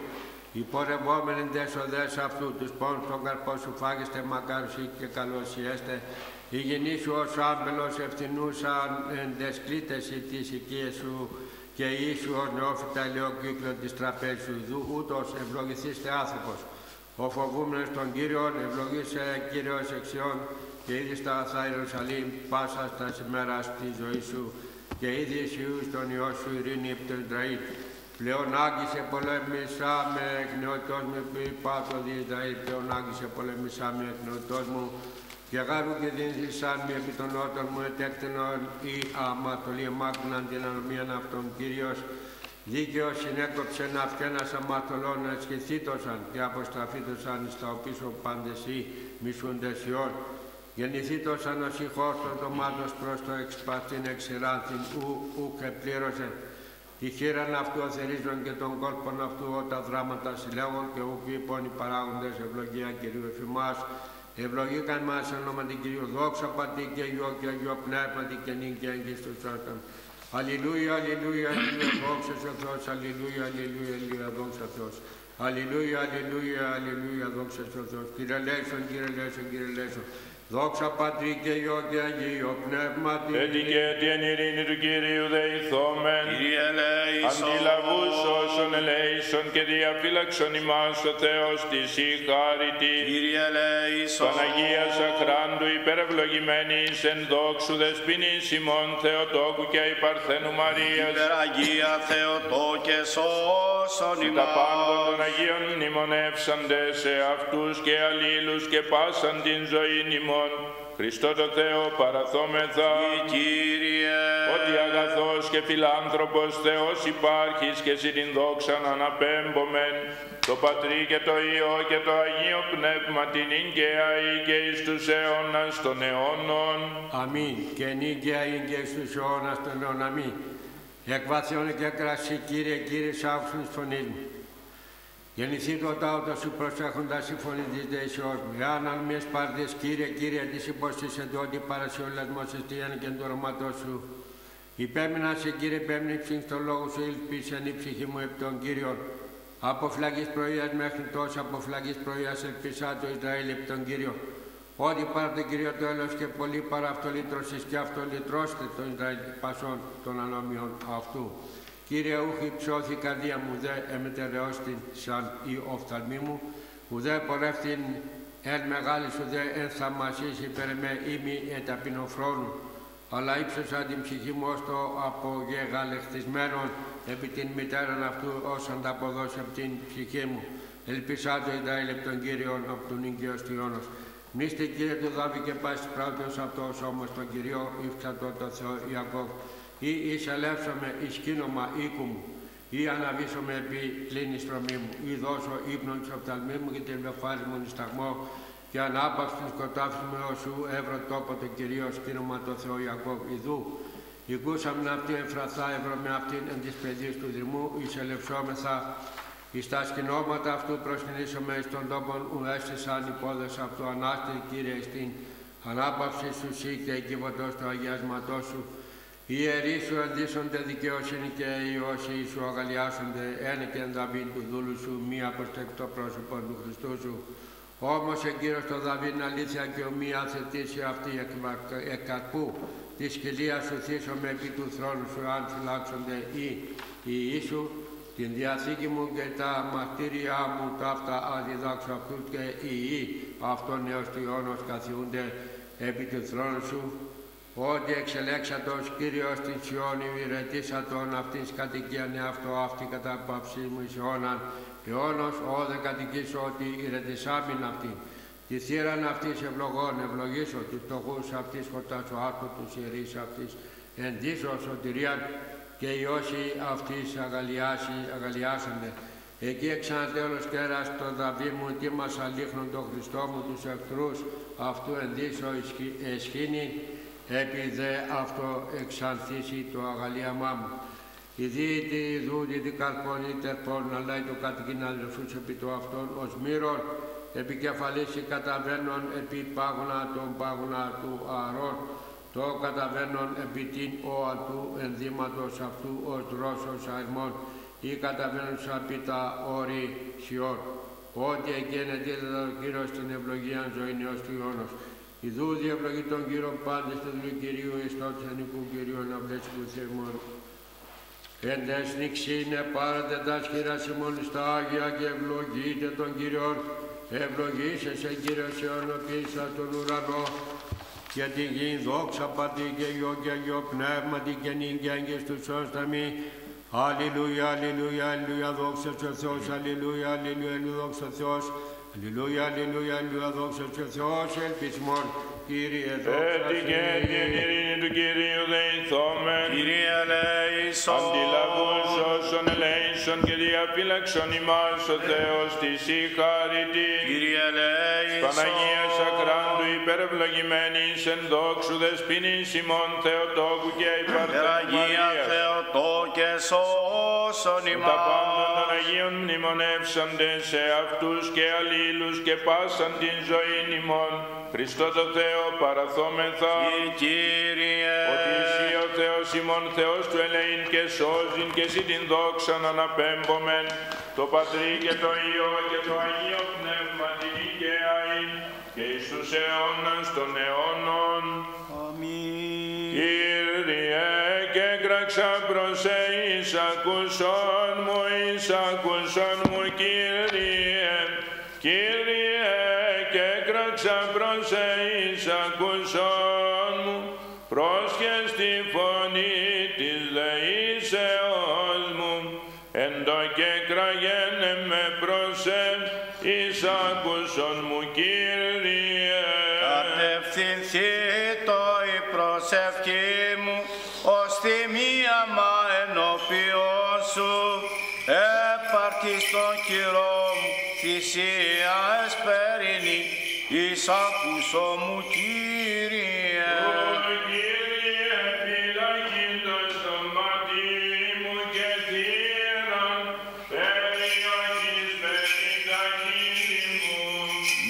Οι πορευόμενοι δες οδές αυτού, τους πόνους των καρπών σου φάγεστε, μακάρουσι και καλωσιέστε. Η γενή σου ως άμπελος ευθυνούσαν εν τες κλήτες της οικίας σου και ίσου ως νεόφυτα ελαιοκύκλο της τραπέζης σου, δου ούτως ευλογηθήστε άνθρωπος. Ο φοβούμενος των Κύριων ευλογήσε Κύριος εξιών και ήδη στα θα Ιερουσαλήμ πάσα στα ημέρα στη ζωή σου και ήδη Ιησού στον Υιό σου ειρήνη επί του Ισραήλ. Πλέον άγγισε πολέμησα με εκνεωτός μου επί πάθος δι Ισραήλ, πλέον άγγισε πολέμησα με εκνεωτός μου και γάρου και δίνθησαν με επί των νότων μου ετέκτενον ή αματολή εμάκουναν την ανομίαν αυτών Κύριος Δίκαιος συνέκοψεν αυκένας αμαρτωλών εσκηθήτωσαν και αποστραφήτωσαν εις τα οπίσω πάντες ή μισούντες ιών. Γεννηθήτωσαν ως ηχός των τομάτων προς το εξπαθήν εξηράνθην ου ουκ επλήρωσεν. Τη χείραν αυτού αθερίζον και των κόλπων αυτού όταν δράματα συλλέγουν και ουκ είπων οι παράγοντες ευλογία Κυρίου εφημάς. Ευλογήκαν μας εν ονόματι Κυρίου δόξα πατή και Υιό και Αγιό πνεύματι και νυν και έγκυς τους σώτων. Αλληλούια, αλληλούια, αλληλούια, δόξα σε Θεός, αλληλούια, αλληλούια, αλληλούια, δόξα Θεός. Αλληλούια, αλληλούια, αλληλούια, δόξα σε Θεός. Κύριε Λέσον, Κύριε Λέσον, Κύριε Λέσον. Δόξα Πατρί και Υιό και Αγίο Πνεύματι. Έτσι και την ειρήνη του Κυρίου δεηθόμεν. Κύριε ελέησον. Αντιλαβούς όσων ελέησον και διαφύλαξον ημάς ο Θεός της η χάρητη. Κύριε ελέησον. Παναγίας Σαχράντου υπερευλογημένης εν δόξου δεσποινής ημών Θεοτόκου και η Παρθένου Μαρίας. Υπεραγία Θεοτό και σώσον Τα ημάς. πάντων των Αγίων μνημονεύσαντε σε αυτούς και αλλήλους και πάσαν την ζωή ημών. Χριστό το Θεό παραθόμεθα. Κύριε. Ότι αγαθός και φιλάνθρωπος Θεός υπάρχεις και συ την δόξαν αναπέμπομεν, το Πατρί και το Υιό και το Αγίο Πνεύμα την Ίγκαια ή και εις τους αιώνας των αιώνων. Αμήν. Και νίκαια είναι και στους αιώνας των αιώνων. Αμήν. Εκβαθιών και κρασί, Κύριε, Κύριε, σ' άκουσον της φωνής μου. Γεννηθεί το τάωτο σου προσέχοντας η φωνή της δεησιός μου. Εάν αν μιας πάρδες, Κύριε, Κύριε, της υποστήσε το ότι παρασιολασμός εστίαν και το όνοματό σου. Υπέμεινα σε Κύριε, πέμνηψην στο λόγο σου, ελπίσαν η ψυχή μου επί των Κύριων. Από φλαγής πρωίας μέχρι τόσο, από φλαγής πρωίας ελπίσα το Ισραήλ επί των Κύριων. Ότι παρά τον Κύριο το έλεος και πολύ παρά αυτό λύτρωσης και αυτό λυτρώστε το Ισραήλ πασών των ανώμιων αυτού. Κύριε ούχη ψώθη η καρδία μου, δε εμετερεώστην σαν η οφθαλμή μου, ουδέ πορεύτην εν μεγάλη σου δε εν θαμασίς υπέρ με ήμι εταπεινοφρόνου, αλλά ύψωσα την ψυχή μου ως το απογεγαλεχτισμένον επί την μητέραν αυτού ως ανταποδώσει από την ψυχή μου. Ελπισά το Ισραήλ επί των Κύριων από τον Ίγκαιος Τιόνος. Μίστε Κύριε του Δάβη και πάσης πράγματος αυτός όμως τον Κυριό ύψατο το Θεό Ιακώβ ή εισελεύσομαι εις κίνομα οίκου μου, ή αναβήσομαι επί κλίνης στρωμή μου, ή δώσω ύπνον της οφθαλμής μου και την βεφάρι μου νησταγμό, και ανάπαυση του σκοτάφη μου ως σου εύρο τόπο το Κυρίω σκήνομα το Θεό Ιακώβ Ιδού. Οικούσαμε αυτή εμφραθά ευρώ με αυτήν εν της παιδής του Δρυμού, εισελευσόμεθα εις τα σκηνώματα αυτού προσκυνήσαμε εις τον τόπον ου έστησαν οι πόδες αυτού ανάστη Κύριε στην ανάπαυση σου σύ και εκείβωτος του αγιασματός σου. Οι ιερείς σου ενδύσσονται δικαιοσύνη και οι όσοι σου αγαλιάσονται ένα και ενδαβήν του δούλου σου μία προστεκτό πρόσωπο του Χριστού σου. Όμως εγκύρω στο Δαβίν αλήθεια και ομοία θετήσει αυτή εκ, εκ καρπού τη σκυλία σου θύσομαι επί του θρόνου σου αν φυλάξονται οι ιοί σου. Την διαθήκη μου και τα μαρτύρια μου ταύτα αδιδάξω αυτούς και οι ιοί αυτόν έως του αιώνος καθιούνται επί του θρόνου σου ότι εξελέξατος Κύριος την Σιώνη ηρετήσατον αυτής κατοικίαν εαυτό αυτή κατά παυσή μου εις αιώναν αιώνος όδε κατοικήσω ότι ηρετησάμιν αυτή. Τη θύραν αυτής ευλογών ευλογήσω τους φτωχούς αυτής χορτάσω άκου τους ιερείς αυτής ενδύσω σωτηρίαν και οι όσοι αυτής αγαλιάσει, αγαλιάσονται. Εκεί εξανατέλος τέρας το δαβί μου τι μας αλήχνουν τον Χριστό μου τους εχθρούς αυτού ενδύσω εσχήνη επί δε αυτό εξανθήσει το αγαλίαμά μου. Η δίτη δούτη την καρπόνη τερπών, αλλά το κατοικήν αδελφούς επί το αυτόν ως μύρον, επικεφαλής καταβαίνον επί πάγωνα των πάγωνα του αρών, το καταβαίνον επί την όα του ενδύματος αυτού ως δρόσος αερμών, ή καταβαίνον επί τα όρη σιών. Ό,τι εκείνε δίδεται ο Κύριος στην ευλογία ζωή ως του αιώνος. Ιδού διευλογή των Κύριων πάντες του Κυρίου εις το ξενικού Κυρίου να βλέπει θερμών. Εντες νηξίνε πάρετε τας σχήρα ημών στα Άγια και ευλογείτε τον Κύριον. Ευλογήσε σε Κύριε σε ονοπίσα τον ουρανό και την γη δόξα πατή και γιο και γιο πνεύμα την και νύγκια και στους σώσταμι. Αλληλούια, αλληλούια, αλληλούια, δόξα σε Θεός, αλληλούια, αλληλούια, αλληλούια, δόξα Θεός. Αλληλούια, αλληλούια, αλληλούια, δόξα σε Θεός, ελπισμόν. Κύριε, δόξα Έτσι και την ειρήνη του Κυρίου δεηθόμεν. Κύριε ελέησον. Αντιλαβούς όσων ελέησον και διαφύλαξον ημάς ο Θεός της η χάρητη. Κύριε ελέησον. Παναγία Σακράντου υπερευλογημένης εν δόξου δεσποινής ημών Θεοτόκου και Περαγία υπαρθενομαρίας. Θεοτό και σώσον Τα πάντα των ημάς. Αγίων μνημονεύσαντε σε αυτούς και αλλήλους και πάσαν την ζωή ημών. Χριστό το Θεό παραθόμεθα. Κύριε. Ότι εσύ ο Θεός ημών Θεός του ελεήν και σώζειν και εσύ την δόξαν αναπέμπομεν το Πατρί και το Υιό και το Αγίο Πνεύμα την Οικαίαην και εις τους αιώνας των αιώνων. Αμήν. Κύριε, και κράξα προς Ακουσαν, μου, εισακούσον μου, Κύριε, ακούσο μου Κύριε. Ω Κύριε, φυλακή το στομάτι μου και θύραν, περιοχής περί τα χείλη μου.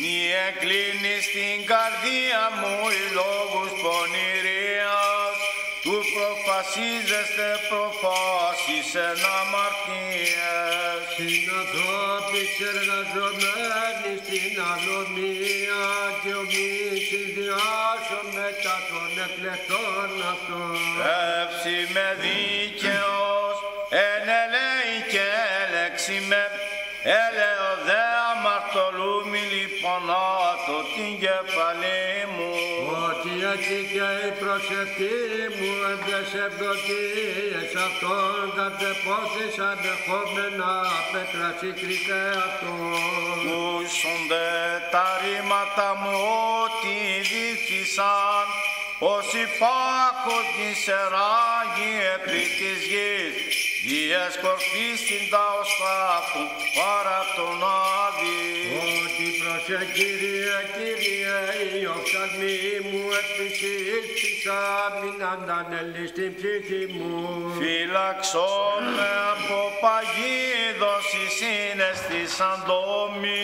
Μη εκλίνεις την καρδία μου οι λόγους πονηρίας του προφασίζεστε προφάσεις εν αμαρτίες. Συναθρώπης εργαζομένοι στην ανομία και ομίσεις διάσω μετά των εκλεκτών αυτών. Εύση με δίκαιος, προσευχή μου εντες ευδοκίες αυτών κατεπόθης ανεχόμενα πέτραση κρυκέ αυτών. Κούσονται τα ρήματα μου ότι δίθησαν, ως υπάκος νησεράγει επί της γης, διεσκορπής την τα οστά του παρά τον Άδη. Ότι προσε Κύριε, Κύριε, οι οφθαλμοί μου επισήλθησα, μην αντανελείς την ψυχή μου. Φύλαξό με από παγίδος η σύναισθη σαν τόμη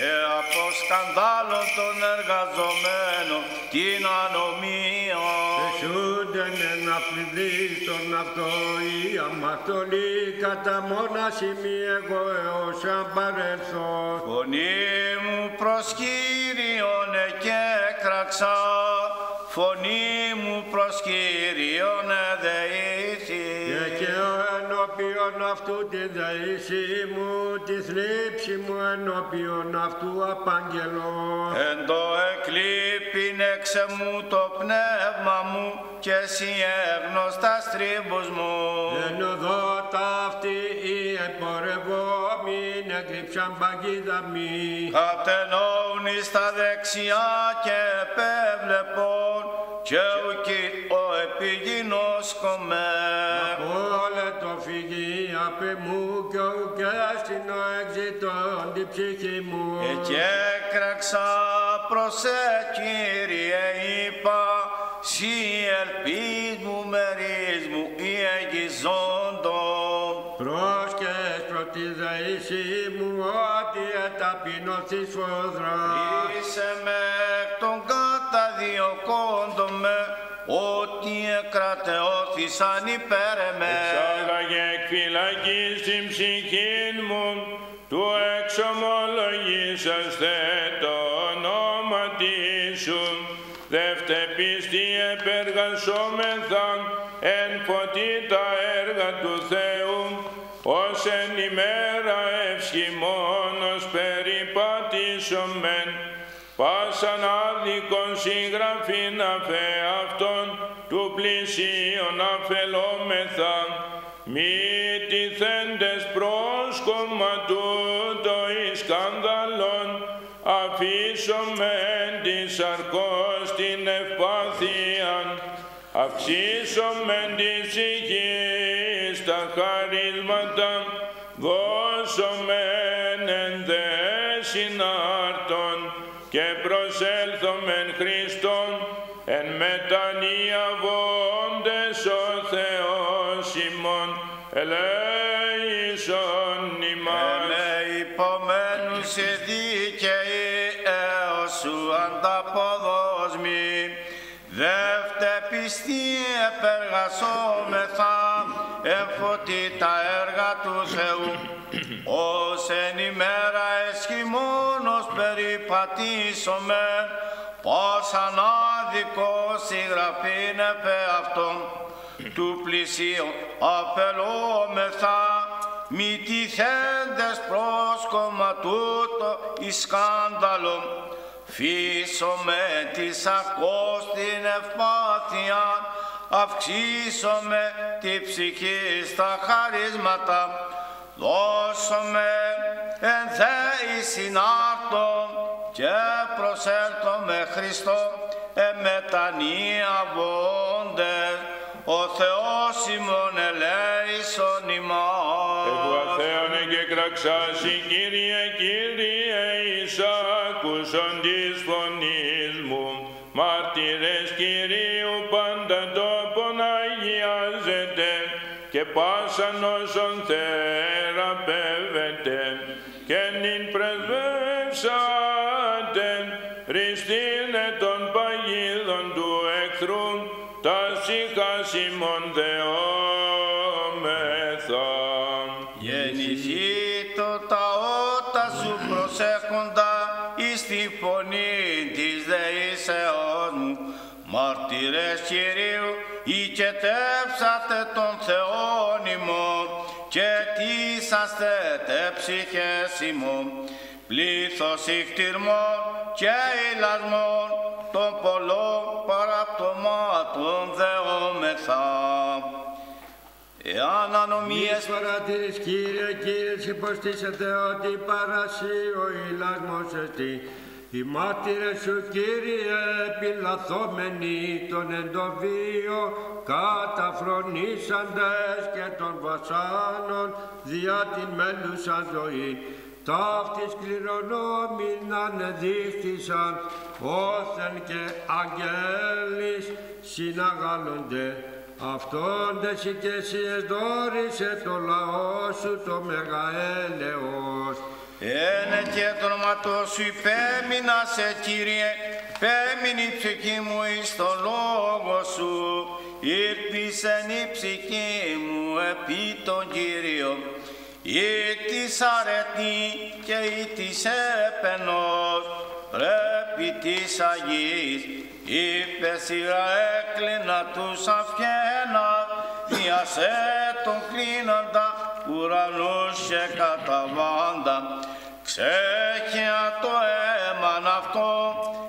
και από σκανδάλων των εργαζομένων την ανομία. Εσούνται με να πληδείς τον αυτό η αμαρτωλή κατά μόνα σημεί εγώ έως αν παρελθώ. Φωνή μου προς Κύριον και έκραξα, φωνή μου προς Κύριον εδεήθη. Και και ο ενώπιον αυτού τη δεήση μου, της θλίψη μου ενώπιον αυτού απαγγελώ. Εν το εκλείπειν έξε μου το πνεύμα μου και εσύ έγνωστα στρίμπους μου. Εν οδό ταύτη οι εμπορευόμοι έκρυψαν παγίδα μη. Κατενόουν στα δεξιά και επέβλεπον και ουκι ο επιγεινός κομμέ. Όλε το φυγή απ' μου και ουκέστηνο εξητών την ψυχή μου. Και έκραξα προς σε Κύριε είπα, σύ ελπίς μου μερίς μου ή εγγυζόντων. Πρόσκες προ τη δεήση μου ότι εταπεινωθείς φοδρά. Είσαι με εκ των καταδιωκόντων με, ότι εκρατεώθησαν υπέρ εμές. Εξάγαγε εκ φυλακής την ψυχήν μου, του εξομολογήσαστε το όνομα σου. Δεύτε πίστη επεργασόμεθα εν φωτί τα έργα του Θεού, ως εν ημέρα ευσχημόνος περιπατήσομεν, πάσαν άδικον συγγραφήν αφέ αυτών του πλησίον αφελόμεθα, μη τυθέντες πρόσκομμα τούτο εις σκανδαλών, αφήσομεν της αρκός την ευπάθειαν, αυξήσομεν της ψυχή στα χαρίσματα, επεργασόμεθα, εμφωτί τα έργα του Θεού, ως εν ημέρα εσχημόνος περιπατήσομε, πως ανάδικο συγγραφήν επ' αυτόν, του πλησίου απελόμεθα μη τυθέντες πρόσκομα τούτο εις σκάνδαλο. Φύσομαι της ακός την ευπάθεια αυξήσομαι τη ψυχή στα χαρίσματα δώσομαι εν θέη συνάρτω και προσέλθω με Χριστό εμετανία βόντες ο Θεός ημών ελέησον ημάς. Εγώ αθέωνε και κραξάσι Κύριε, Κύριε εις άκουσον της φωνής μου. Μάρτυρες Κυρίου και πάσαν όσον θεραπεύεται και νυν πρεσβεύσατε ριστήνε των παγίδων του εχθρού τα συχάσιμον δεόμεθα. Ημών και τίσαστε τε ψυχές ημών. Πλήθος ηχτυρμών και ηλασμών των πολλών παραπτωμάτων δεόμεθα. Εάν ανομίες Μιες παρατήρης Κύριε, Κύριε, υποστήσατε ότι παρασύ ο ηλασμός εστί. Οι μάρτυρες σου Κύριε επιλαθόμενοι τον εντοβίο καταφρονήσαντες και των βασάνων δια την μέλουσα ζωή. Ταύτης κληρονόμοι να ανεδείχθησαν όθεν και αγγέλης συναγάλλονται. Αυτόν δε εσύ και εσύ εσδόρισε το λαό σου το μεγαέλεος. Ένε και το όνομα σου υπέμεινα σε Κύριε, πέμεινε η ψυχή μου εις το λόγο σου, ήρπισεν η ψυχή μου επί τον Κύριο, ή της αρετή και ή της έπαινος, πρέπει της Αγής, είπε σειρά έκλεινα τους αυχένα, διασέ τον κλείνοντα, ουρανούς και καταβάντα, ξέχεια το έμαν αυτό,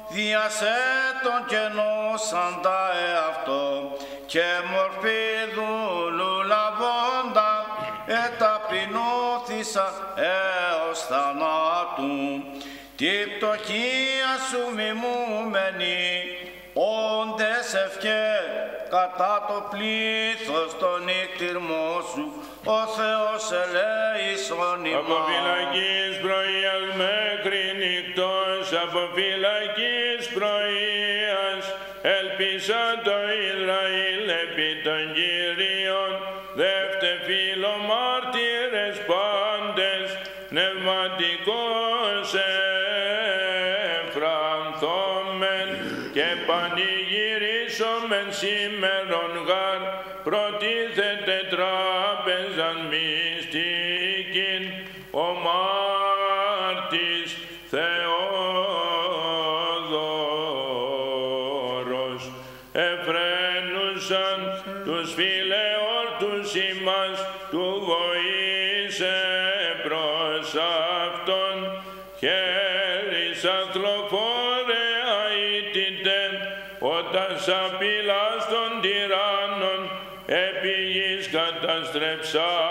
διασέ τον κενό σαν τα εαυτό, και μορφή δούλου λαβώντα, εταπεινώθησα έως θανάτου. Τη πτωχία σου μιμούμενη, όντες ευχές, κατά το πλήθος των νύκτυρμό σου, ο Θεός ελέησον Από ημάς. φυλακής πρωίας μέχρι νυχτός, από φυλακής πρωίας, ελπίσα το Ισραήλ επί των Κύριων, δεύτε χέρις αθλοφόρε αίτητε όταν σαπηλάς των τυράννων επί γης καταστρεψάμενος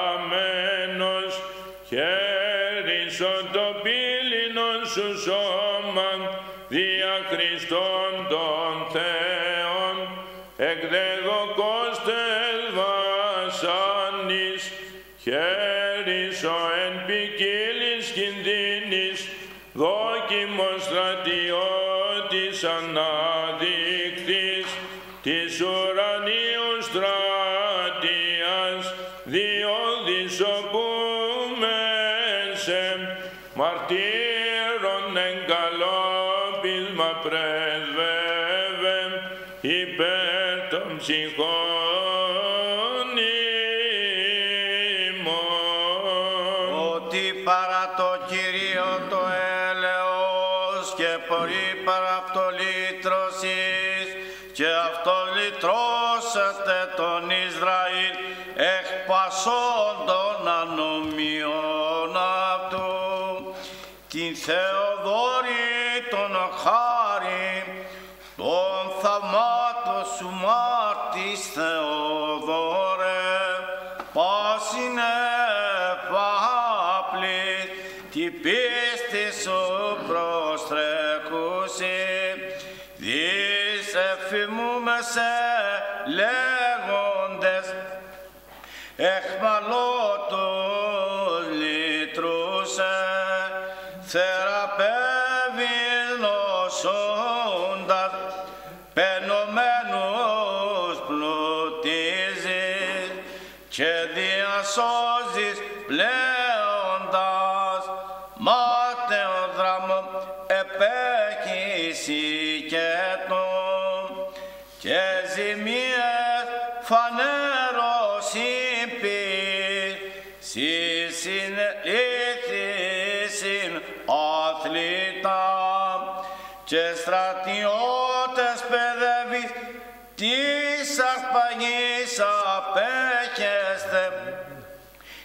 said.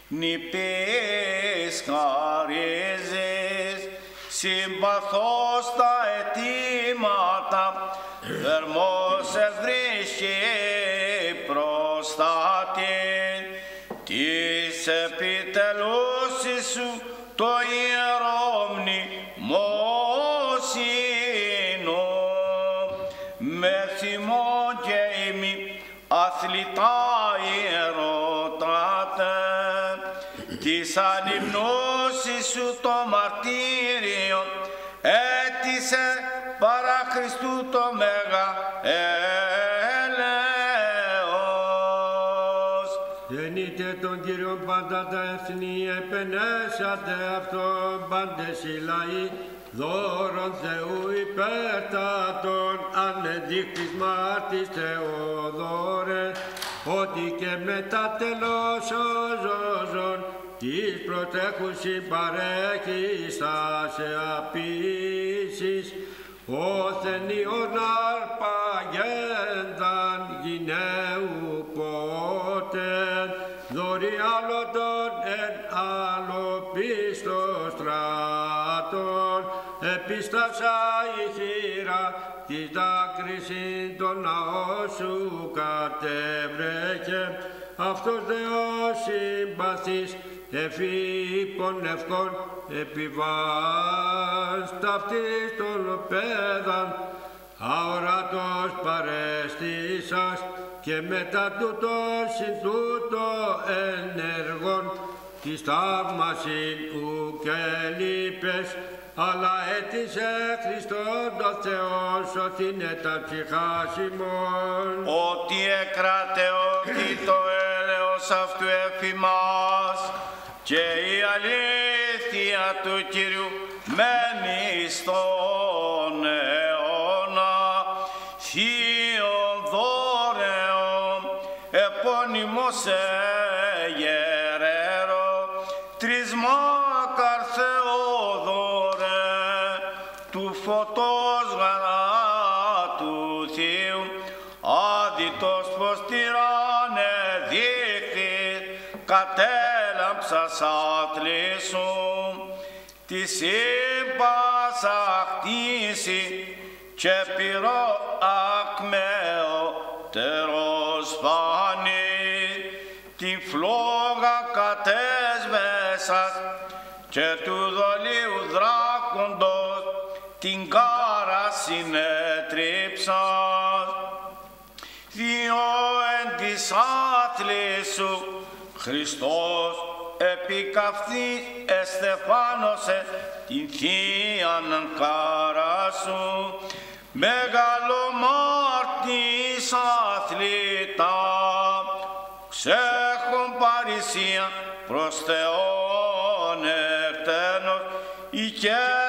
Νηπείς χαρίζεις συμπαθώς τα αιτήματα θερμός ευρίσκει προστάτη. Της επιτελούσης σου το ιερό πάντα τα εθνή, επενέσατε αυτόν πάντες οι λαοί, δώρον Θεού υπέρτατον, ανεδείχτης μάρτης Θεοδόρε, ότι και μετά τελώς ο ζώζον, της προτέχουσιν παρέχεις θα σε απείσεις, όθεν ιον αρπαγένταν γυναίου πότε, δωρή επίστασα η χείρα της δάκρυσιν τον ναό σου κατέβρεχε, αυτός Θεός συμπαθής, εφήπων ευκών επιβάς. Ταυτής των παιδαν, αορατός παρέστησας και μετά τούτο συν τούτο ενεργών της θαύμασιν ου και λείπες, αλλά έτησε Χριστόν το Θεός σωθήνε τα ψυχάς ημών. ότι εκρατεώθη το έλεος αυτού εφημάς και η αλήθεια του Κυρίου μένει στον κατέλαμψας άθλησου τη σύμπασα χτίσει και πυρό ακμαίο τερός φάνη. Τη φλόγα κατέσβεσας και του δολίου δράκοντος την κάρα συνέτριψας. Διό εν της άθλησου Χριστός επικαυτή εστεφάνωσε την θείαν κάρα σου. Μεγαλομάρτης αθλητά ξέχον παρησία προς Θεόν εκτένος οικέτευε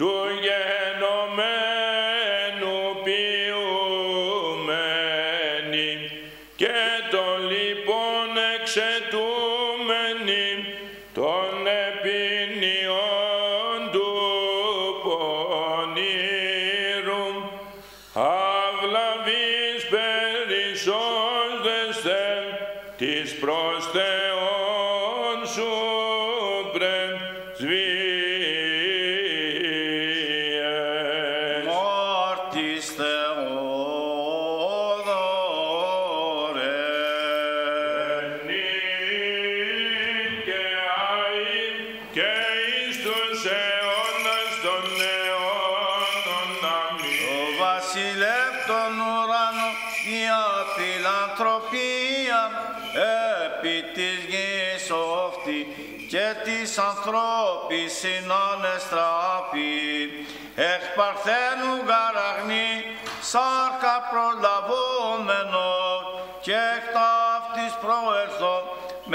durch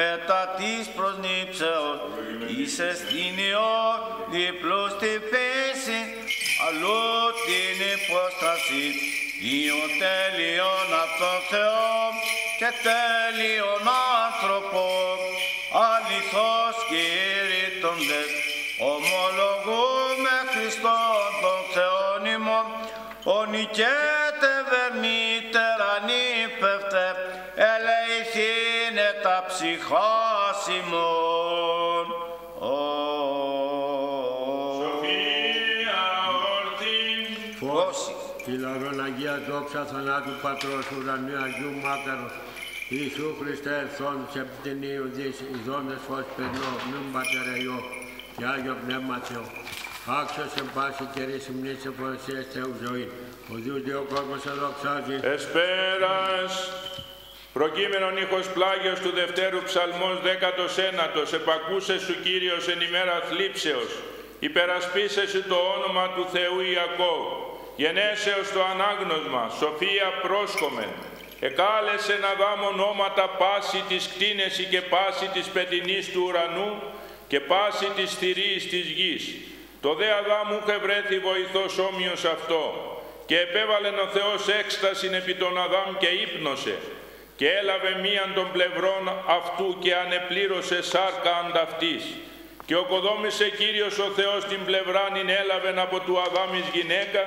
μετά της προσνύψεως, είσαι στην ιό, διπλούς τη φύση, αλλού την υπόσταση, Ιον τέλειον αυτόν Θεό και τέλειον άνθρωπο, αληθώς κηρύττοντες, ομολογούμε Χριστόν τον Θεόν ημών, ο τα ψυχάς ημών. Φως, Φιλαρών Αγία δόξα θανάτου Πατρός ουρανίου Αγίου Μάκαρος, Ιησού Χριστέ ελθόν σε πτηνίου δις ειδώνες φως περνώ, νουν Πατέρα Υιό και Άγιο Πνεύμα Θεό. Άξιος εν πάση καιρή συμνής εφορεσίας Θεού ζωή. Ο Δίος Διό κόσμος εδοξάζει. Εσπέρας. Προκείμενον ήχος πλάγιος του Δευτέρου Ψαλμός 19ος επακούσε σου Κύριος εν ημέρα θλίψεως, υπερασπίσεσαι το όνομα του Θεού Ιακώβ, γενέσεως το ανάγνωσμα, σοφία πρόσκομεν, εκάλεσε να δάμ ονόματα πάση της κτίνεση και πάση της πετινής του ουρανού και πάση της θηρής της γης. Το δε Αδάμ είχε βρέθη βοηθός όμοιος αυτό και επέβαλεν ο Θεός έκσταση επί τον Αδάμ και ύπνωσε και έλαβε μίαν των πλευρών αυτού και ανεπλήρωσε σάρκα ανταυτής και οκοδόμησε Κύριος ο Θεός την πλευράν έλαβεν από του Αδάμ εις γυναίκα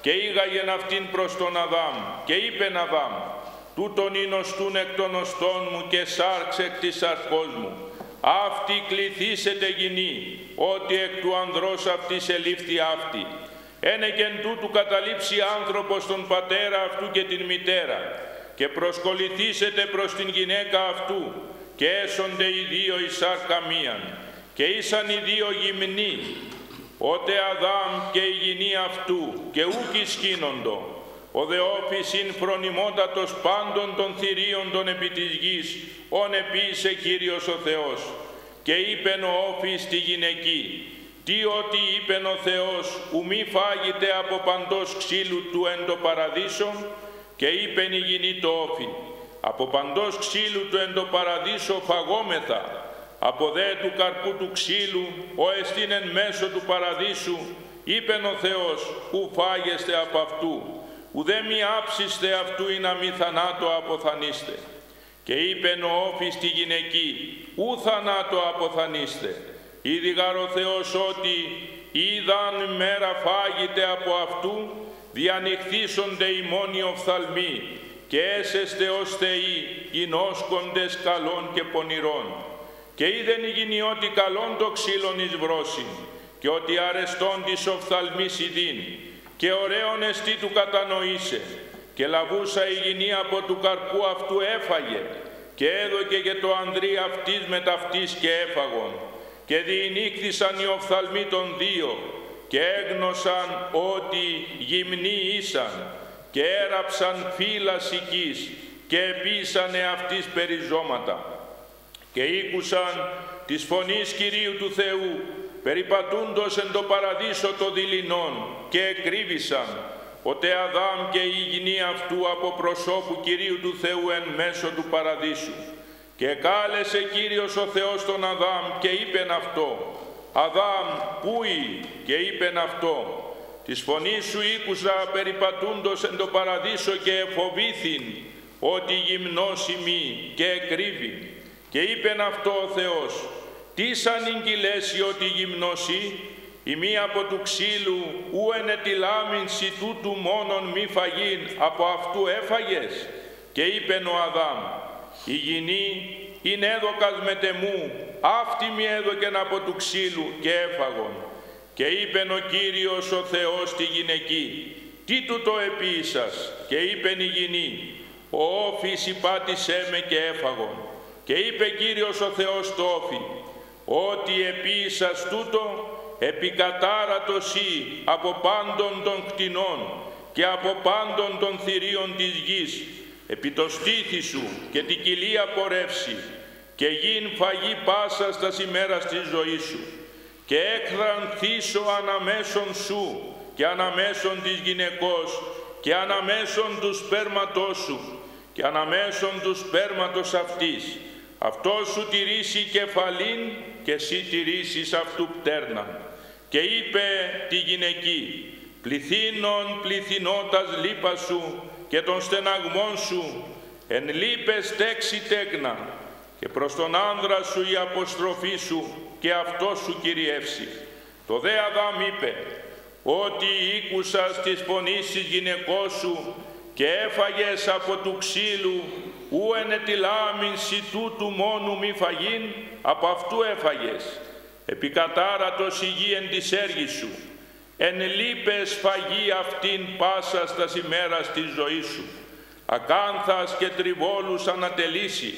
και ήγαγεν αυτήν προς τον Αδάμ και είπεν Αδάμ τούτον είναι οστούν εκ των οστών μου και σάρξ εκ της αρκός μου. Αυτή κληθήσετε γυνή, ότι εκ του ανδρός αυτή ελήφθη αυτή. Ένε και τούτου καταλήψει άνθρωπος τον πατέρα αυτού και την μητέρα και προσκοληθήσετε προς την γυναίκα αυτού και έσονται οι δύο εις σάρκα μίαν και ήσαν οι δύο γυμνοί, ότε Αδάμ και η γυνή αυτού και ούκ ισχύνοντο ο δεόφης ειν φρονιμότατος πάντων των θηρίων των επί της γης, ον επίησε Κύριος ο Θεός. Και είπεν ο όφης στη γυναική, τι ότι είπεν ο Θεός, ου μη φάγετε από παντός ξύλου του εν το παραδείσο, και είπεν η γυνή το όφη, από παντός ξύλου του εν το παραδείσο φαγόμεθα, από δε του καρπού του ξύλου, ο εστίν εν μέσω του παραδείσου, είπεν ο Θεός, ου φάγεστε από αυτού, ουδέ μη άψιστε αυτού ή να μη θανάτω αποθανίστε. Και είπεν ο όφης στη γυναική, ου θανάτω αποθανίστε. Ήδη γαρ ο Θεός ότι είδαν μέρα φάγετε από αυτού, διανυχθήσονται οι μόνοι οφθαλμοί και έσεστε ως θεοί, γινώσκοντες καλών και πονηρών. Και είδεν η γυνή ότι καλόν το ξύλον εις βρόσιν, και ότι αρεστών της οφθαλμής ειδήν, και ωραίον εστί του κατανοήσε, και λαβούσα η γυνή από του καρπού αυτού έφαγε, και έδωκε και το ανδρή αυτής με ταυτής και έφαγον, και διηνύχθησαν οι οφθαλμοί των δύο, και έγνωσαν ότι γυμνοί ήσαν, και έραψαν φύλλα σικής, και επίσανε αυτής περιζώματα. Και ήκουσαν της φωνής Κυρίου του Θεού, περιπατούντος εν το παραδείσο των δειλινών και εκρύβησαν ότι Αδάμ και η γυνή αυτού από προσώπου Κυρίου του Θεού εν μέσω του παραδείσου. Και κάλεσε Κύριος ο Θεός τον Αδάμ και είπεν αυτό, Αδάμ πούει και είπεν αυτό, της φωνής σου ήκουσα περιπατούντος εν το παραδείσο και εφοβήθην ότι γυμνός ημί και εκρύβει. Και είπεν αυτό ο Θεός, τι σαν εγκυλέσει ότι γυμνώσει, η μία από του ξύλου, ου ενετιλάμινση τούτου μόνον μη φαγήν, από αυτού έφαγες. Και είπεν ο Αδάμ, η γυνή είναι έδωκας με τεμού, αυτή μη έδωκεν από του ξύλου και έφαγον. Και είπεν ο Κύριος ο Θεός τη γυναική, τι του το επίησας, και είπεν η γυνή, ο όφης υπάτησέ με και έφαγον. Και είπε Κύριος ο Θεός το όφη, ότι επίησας τούτο επικατάρατος ή από πάντων των κτηνών και από πάντων των θηρίων της γης, επί το στήθι σου και την κοιλία πορεύσει και γίν φαγή πάσα στα ημέρας της ζωής σου και έκθρανθήσω αναμέσων σου και αναμέσων της γυναικός και αναμέσων του σπέρματός σου και αναμέσων του σπέρματος αυτής αυτό σου τηρήσει κεφαλήν και εσύ τηρήσεις αυτού πτέρνα. Και είπε τη γυναική, πληθύνων πληθυνότας λύπα σου και των στεναγμών σου, εν λύπες τέξει τέκνα και προς τον άνδρα σου η αποστροφή σου και αυτό σου κυριεύσει. Το δε Αδάμ είπε, ότι ήκουσας της φωνής της γυναικός σου και έφαγες από του ξύλου ου ενετιλάμινση τούτου μόνου μη φαγήν, από αυτού έφαγες. Επικατάρατος υγιέν της έργης σου, εν λείπες φαγή αυτήν πάσα στα ημέρα της ζωής σου. Ακάνθας και τριβόλους ανατελήσει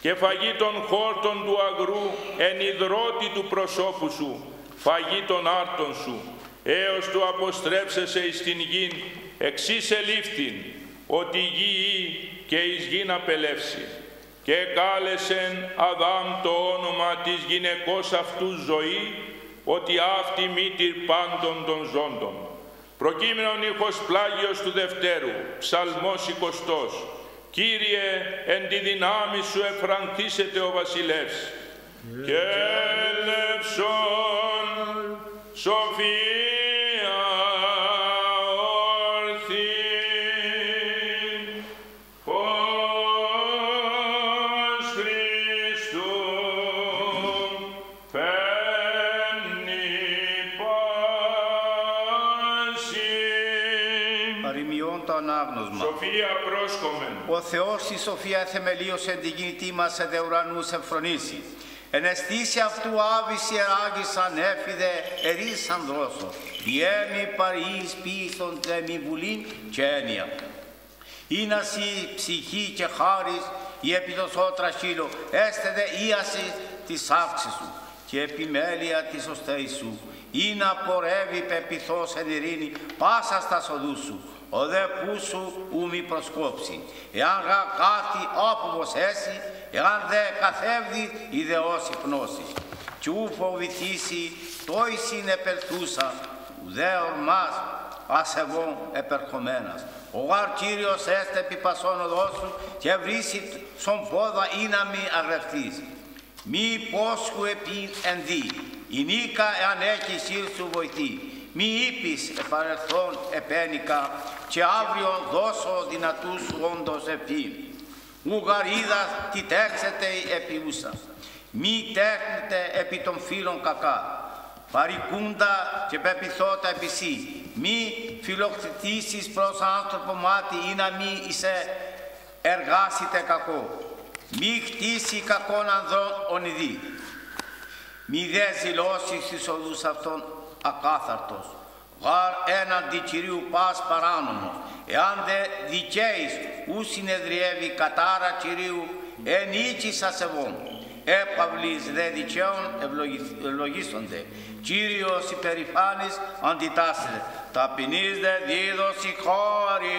και φαγή των χόρτων του αγρού εν υδρότη του προσώπου σου, φαγή των άρτων σου, έως του αποστρέψεσαι εις την γην, εξής ελήφθην, ότι η γη και εις γη να πελεύσει. Και κάλεσεν Αδάμ το όνομα της γυναικός αυτού ζωή, ότι αυτή μήτυρ πάντων των ζώντων. Προκείμενον ήχος πλάγιος του Δευτέρου, ψαλμός εικοστός. Κύριε, εν τη δυνάμει σου εφρανθήσετε ο βασιλεύς. Και λευσόν σοφία Ο Θεός τη σοφία θεμελίωσε την κινητή μας σε δε ουρανούς εμφρονήσεις. Εν αισθήση αυτού άβηση εράγησαν έφιδε ερείς ανδρόσο. Διέμι παρείς πίσων τέμι βουλήν και έννοια. Ήναση ψυχή και χάρις η επιτοσότρα σύλλο έστε δε ίαση της αύξης σου και επιμέλεια της οστέης σου ή να πορεύει πεπιθώς εν ειρήνη πάσα στα σοδούς σου ο δε που σου ου μη προσκόψει. Εάν γα κάθι άφοβος έσυ, εάν δε καθεύδει ιδεός υπνώσει. Κι ου φοβηθήσει, τόη συνεπερτούσα, ουδέ ορμάς ασεβών επερχομένας. Ο γαρ Κύριος έστε επί πασόν οδός σου και βρήσει σον πόδα ή να μη αγρευτείς. Μη πόσχου επί ενδύ, η νίκα εάν έχει σύρ σου βοηθεί. Μη είπεις επαρελθόν επένικα και αύριο δώσω δυνατούς σου όντως εφή. Ουγαρίδα τι τέξετε επί ούσα. Μη τέχνετε επί των φίλων κακά. Παρικούντα και πεπιθώτα επί σύ. Μη φιλοκτητήσεις προς άνθρωπο μάτι ή να μη είσαι εργάσιτε κακό. Μη χτίσει κακόν ανδρών ονειδί. Μη δε ζηλώσεις τις οδούς αυτών ακάθαρτος. Γαρ έναντι Κυρίου πας παράνομος. Εάν δε δικαίεις ου συνεδριεύει κατάρα Κυρίου ενίκης ασεβών. Έπαυλης δε δικαίων ευλογήσονται. Κύριος υπερηφάνης αντιτάσσεται. Ταπεινής δε δίδωση χώρη.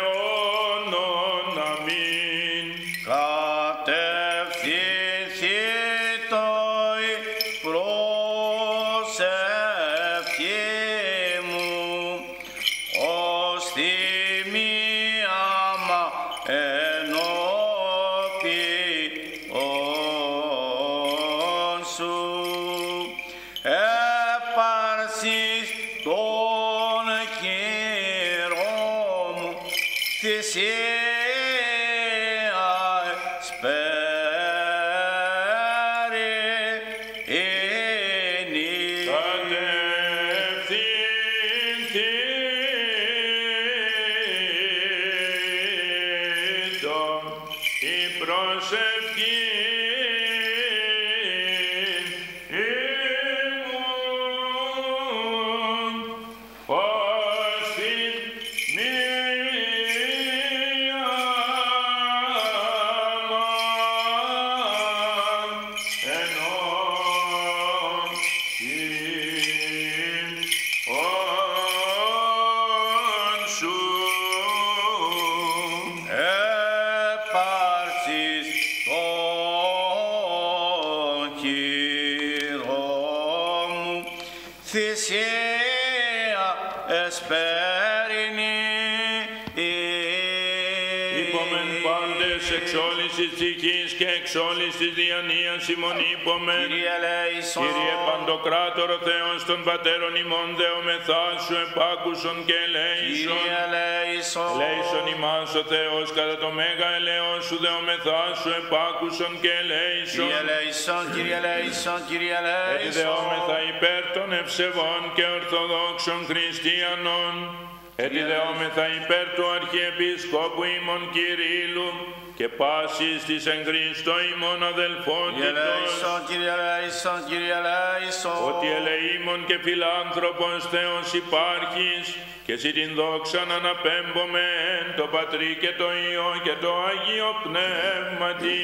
διανοίας ημών υπομεν. Κύριε Λέησον, Κύριε Παντοκράτορο Θεός των Πατέρων ημών δεομεθά σου επάκουσον και ελέησον. Κύριε Λέησον, Ελέησον ημάς ο Θεός κατά το μέγα ελαιός σου δεομεθά σου επάκουσον και ελέησον. Κύριε Λέησον, Κύριε Λέησον, Κύριε Έτσι δεόμεθα Λέησον, υπέρ των ευσεβών και ορθοδόξων χριστιανών. Έτσι δεόμεθα υπέρ του Αρχιεπισκόπου ημών Κυρίλου και πάσης της εν Χριστώ ημών Κύριε αδελφότητος. Λέησον, Κύριε Λέησον, Κύριε Λέησον, Ότι ελεήμων και φιλάνθρωπος Θεός υπάρχεις και εσύ την δόξα να αναπέμπομε εν το Πατρί και το Υιό και το Άγιο Πνεύματι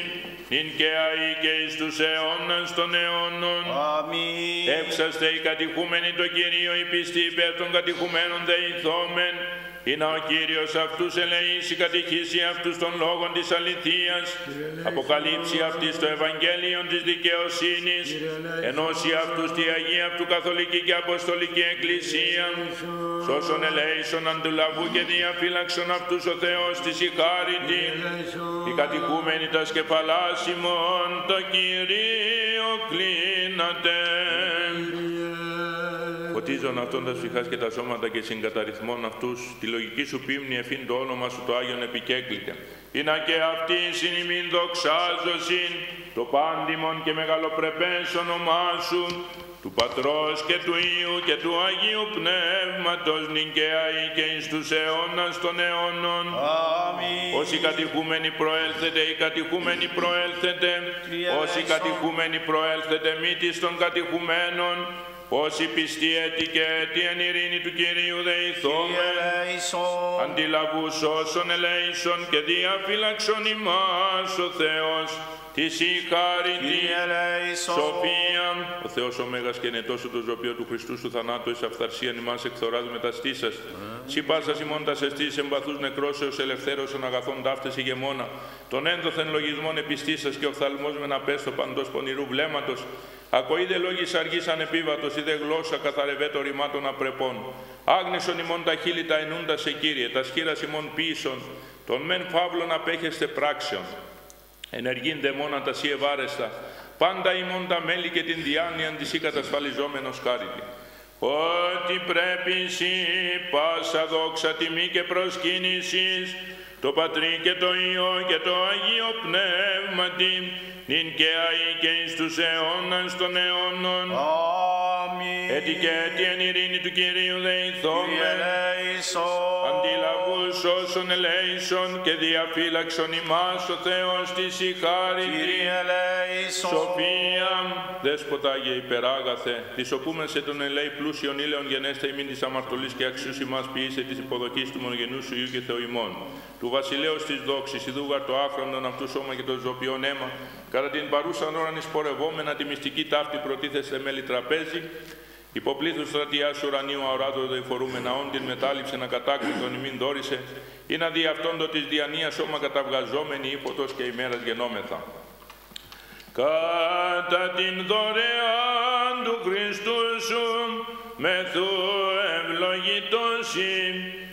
νυν και αεί και εις τους αιώνας των αιώνων. Αμήν. Έψαστε οι κατηχούμενοι το Κυρίο, οι πιστοί υπέρ των κατηχουμένων δεηθόμεν, ή να ο Κύριος αυτούς ελεήσει, κατηχήσει αυτούς των λόγων της αληθείας, αποκαλύψει αυτής το Ευαγγέλιο της δικαιοσύνης, ενώσει αυτούς τη Αγία αυτού Καθολική και Αποστολική Εκκλησία, σώσον ελέησον αντουλαβού και διαφύλαξον αυτούς ο Θεός της η χάριτη, οι κατοικούμενοι τα σκεφαλάς ημών, το Κυρίο κλείνατε. Φωτίζον αυτόν τα ψυχάς και τα σώματα και συγκαταριθμών αυτούς, τη λογική σου πίμνη εφήν το όνομα σου το Άγιον επικέκλητε. Είναι και αυτή συνημήν δοξάζωσιν, το πάντιμον και μεγαλοπρεπές όνομά σου, του Πατρός και του Υιού και του Αγίου Πνεύματος νικαία ή και εις τους αιώνας των αιώνων. Αμήν. Όσοι κατηχούμενοι προέλθετε, οι κατηχούμενοι προέλθετε, όσοι κατηχούμενοι προέλθετε, μύτης των κατηχουμένων, όσοι πιστοί έτη και έτη εν ειρήνη του Κυρίου Κύριε δεηθόμεν, Λέησον, αντιλαβούς όσων ελέησον και διαφύλαξον ημάς ο Θεός, της η χάρητη Κύριε Λέησον, Σοφία, ο Θεός ο Μέγας και νετός το ζωπίο του Χριστού σου θανάτου εις αυθαρσίαν ημάς εκθοράς μεταστήσας. Σι πάσας ημών τα σεστής εμπαθούς νεκρόσεως ελευθέρωσον αγαθών ταύτες ηγεμόνα. Τον ένδοθεν λογισμών επιστήσας και οφθαλμός με να πέστο παντός πονηρού βλέμματος. Ακοείδε λόγης αργής ανεπίβατος, είδε γλώσσα καθαρευέ το ρημά των απρεπών. Άγνησον ημών τα χείλη τα ενούντας σε Κύριε, τα σχήρας ημών πίσων, τον μεν φαύλων απέχεστε πράξεων ενεργήν δαιμόνα τα σύ ευάρεστα, πάντα ημών τα μέλη και την διάνοια της ή κατασφαλιζόμενος χάρητη. Ότι πρέπει εσύ πάσα δόξα τιμή και προσκύνησης, το Πατρί και το Υιό και το Αγίο Πνεύματι, νυν και αεί και εις τους αιώνας των αιώνων. Αμήν. Έτι και έτι εν ειρήνη του Κυρίου Κύριε δεηθόμεν, Λέησον, αντιλαβούς σώσον ελέησον και διαφύλαξον ημάς ο Θεός της η χάρη Κύριε ελέησον. Σοφία, δέσποτα Άγιε υπεράγαθε, της οπούμεν σε τον ελέη πλούσιον ήλαιον γενέστε ημίν της αμαρτωλής και αξιούς ημάς ποιήσε της υποδοχής του μονογενούς σου Υιού και Θεού ημών. Του βασιλέως της δόξης, ιδούγαρ το άχρονον αυτού σώμα και το ζωπιόν αίμα, κατά την παρούσαν ώραν εισπορευόμενα τη μυστική ταύτη προτίθεστε μέλη τραπέζι, Υποπλήθους στρατιάς ουρανίου αοράτο φορούμενα όν την μετάληψε να κατάκριτον ημίν δόρισε, ή να δι' αυτόν το της διανοίας σώμα καταυγαζόμενη ύποτος και ημέρας γενόμεθα. Κατά την δωρεάν του Χριστού σου, μεθού ευλογητώσει,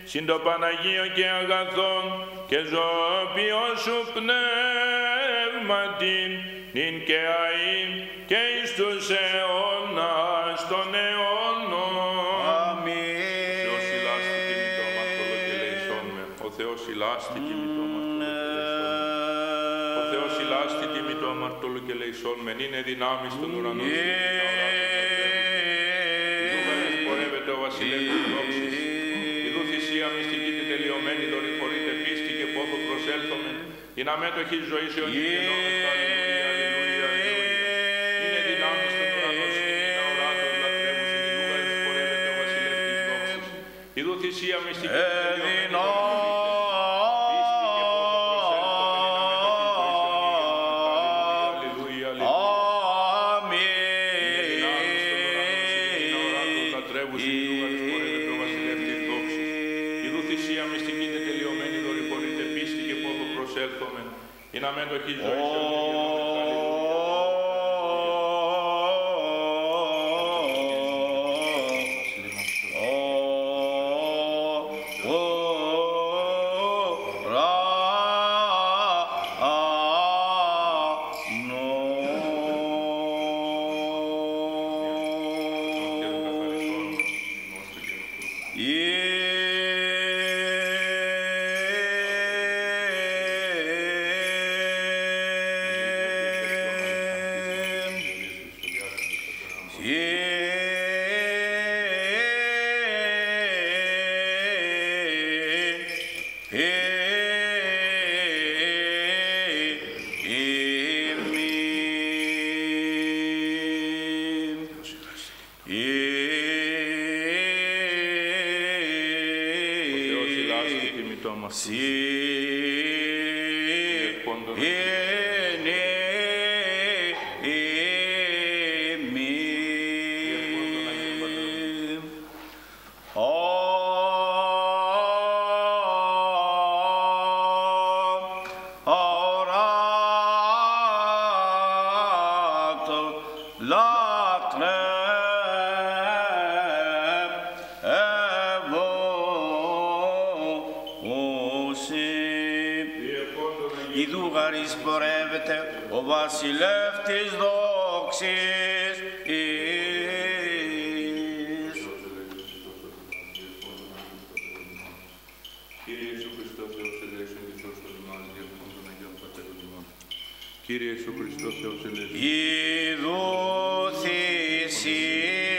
συν το Παναγίο και αγαθόν και ζωοποιό σου πνεύματι, νυν και αΐ και εις τους αιώνας των αιώνων. Θεός ηλάστη τιμητό μαρτωλό και λεησόν με. Ο Θεός ηλάστη τιμητό μαρτωλό και λεησόν με. Ο Θεός ηλάστη τιμητό μαρτωλό και λεησόν με. Είναι δυνάμεις των ουρανών αμέτωχη ζωής σε όνει και νόμες. Αλληλούια, αλληλούια, αλληλούια. Είναι δυνάμεις των ουρανών σου. Είναι οράτος λατρεύους. Είναι λούγαρες πορεύεται ο βασιλεύς της δόξης. Ιδού θυσία μυστική πορεύεται ο βασιλεύς της δόξης εις. Κύριε Ιησού Χριστό, Θεός ελέησον και Θεός των ημάς, διεύθον των Αγίων Πατέρων ημών. Κύριε Ιησού Χριστό, Θεός ελέησον. Ιδού θυσία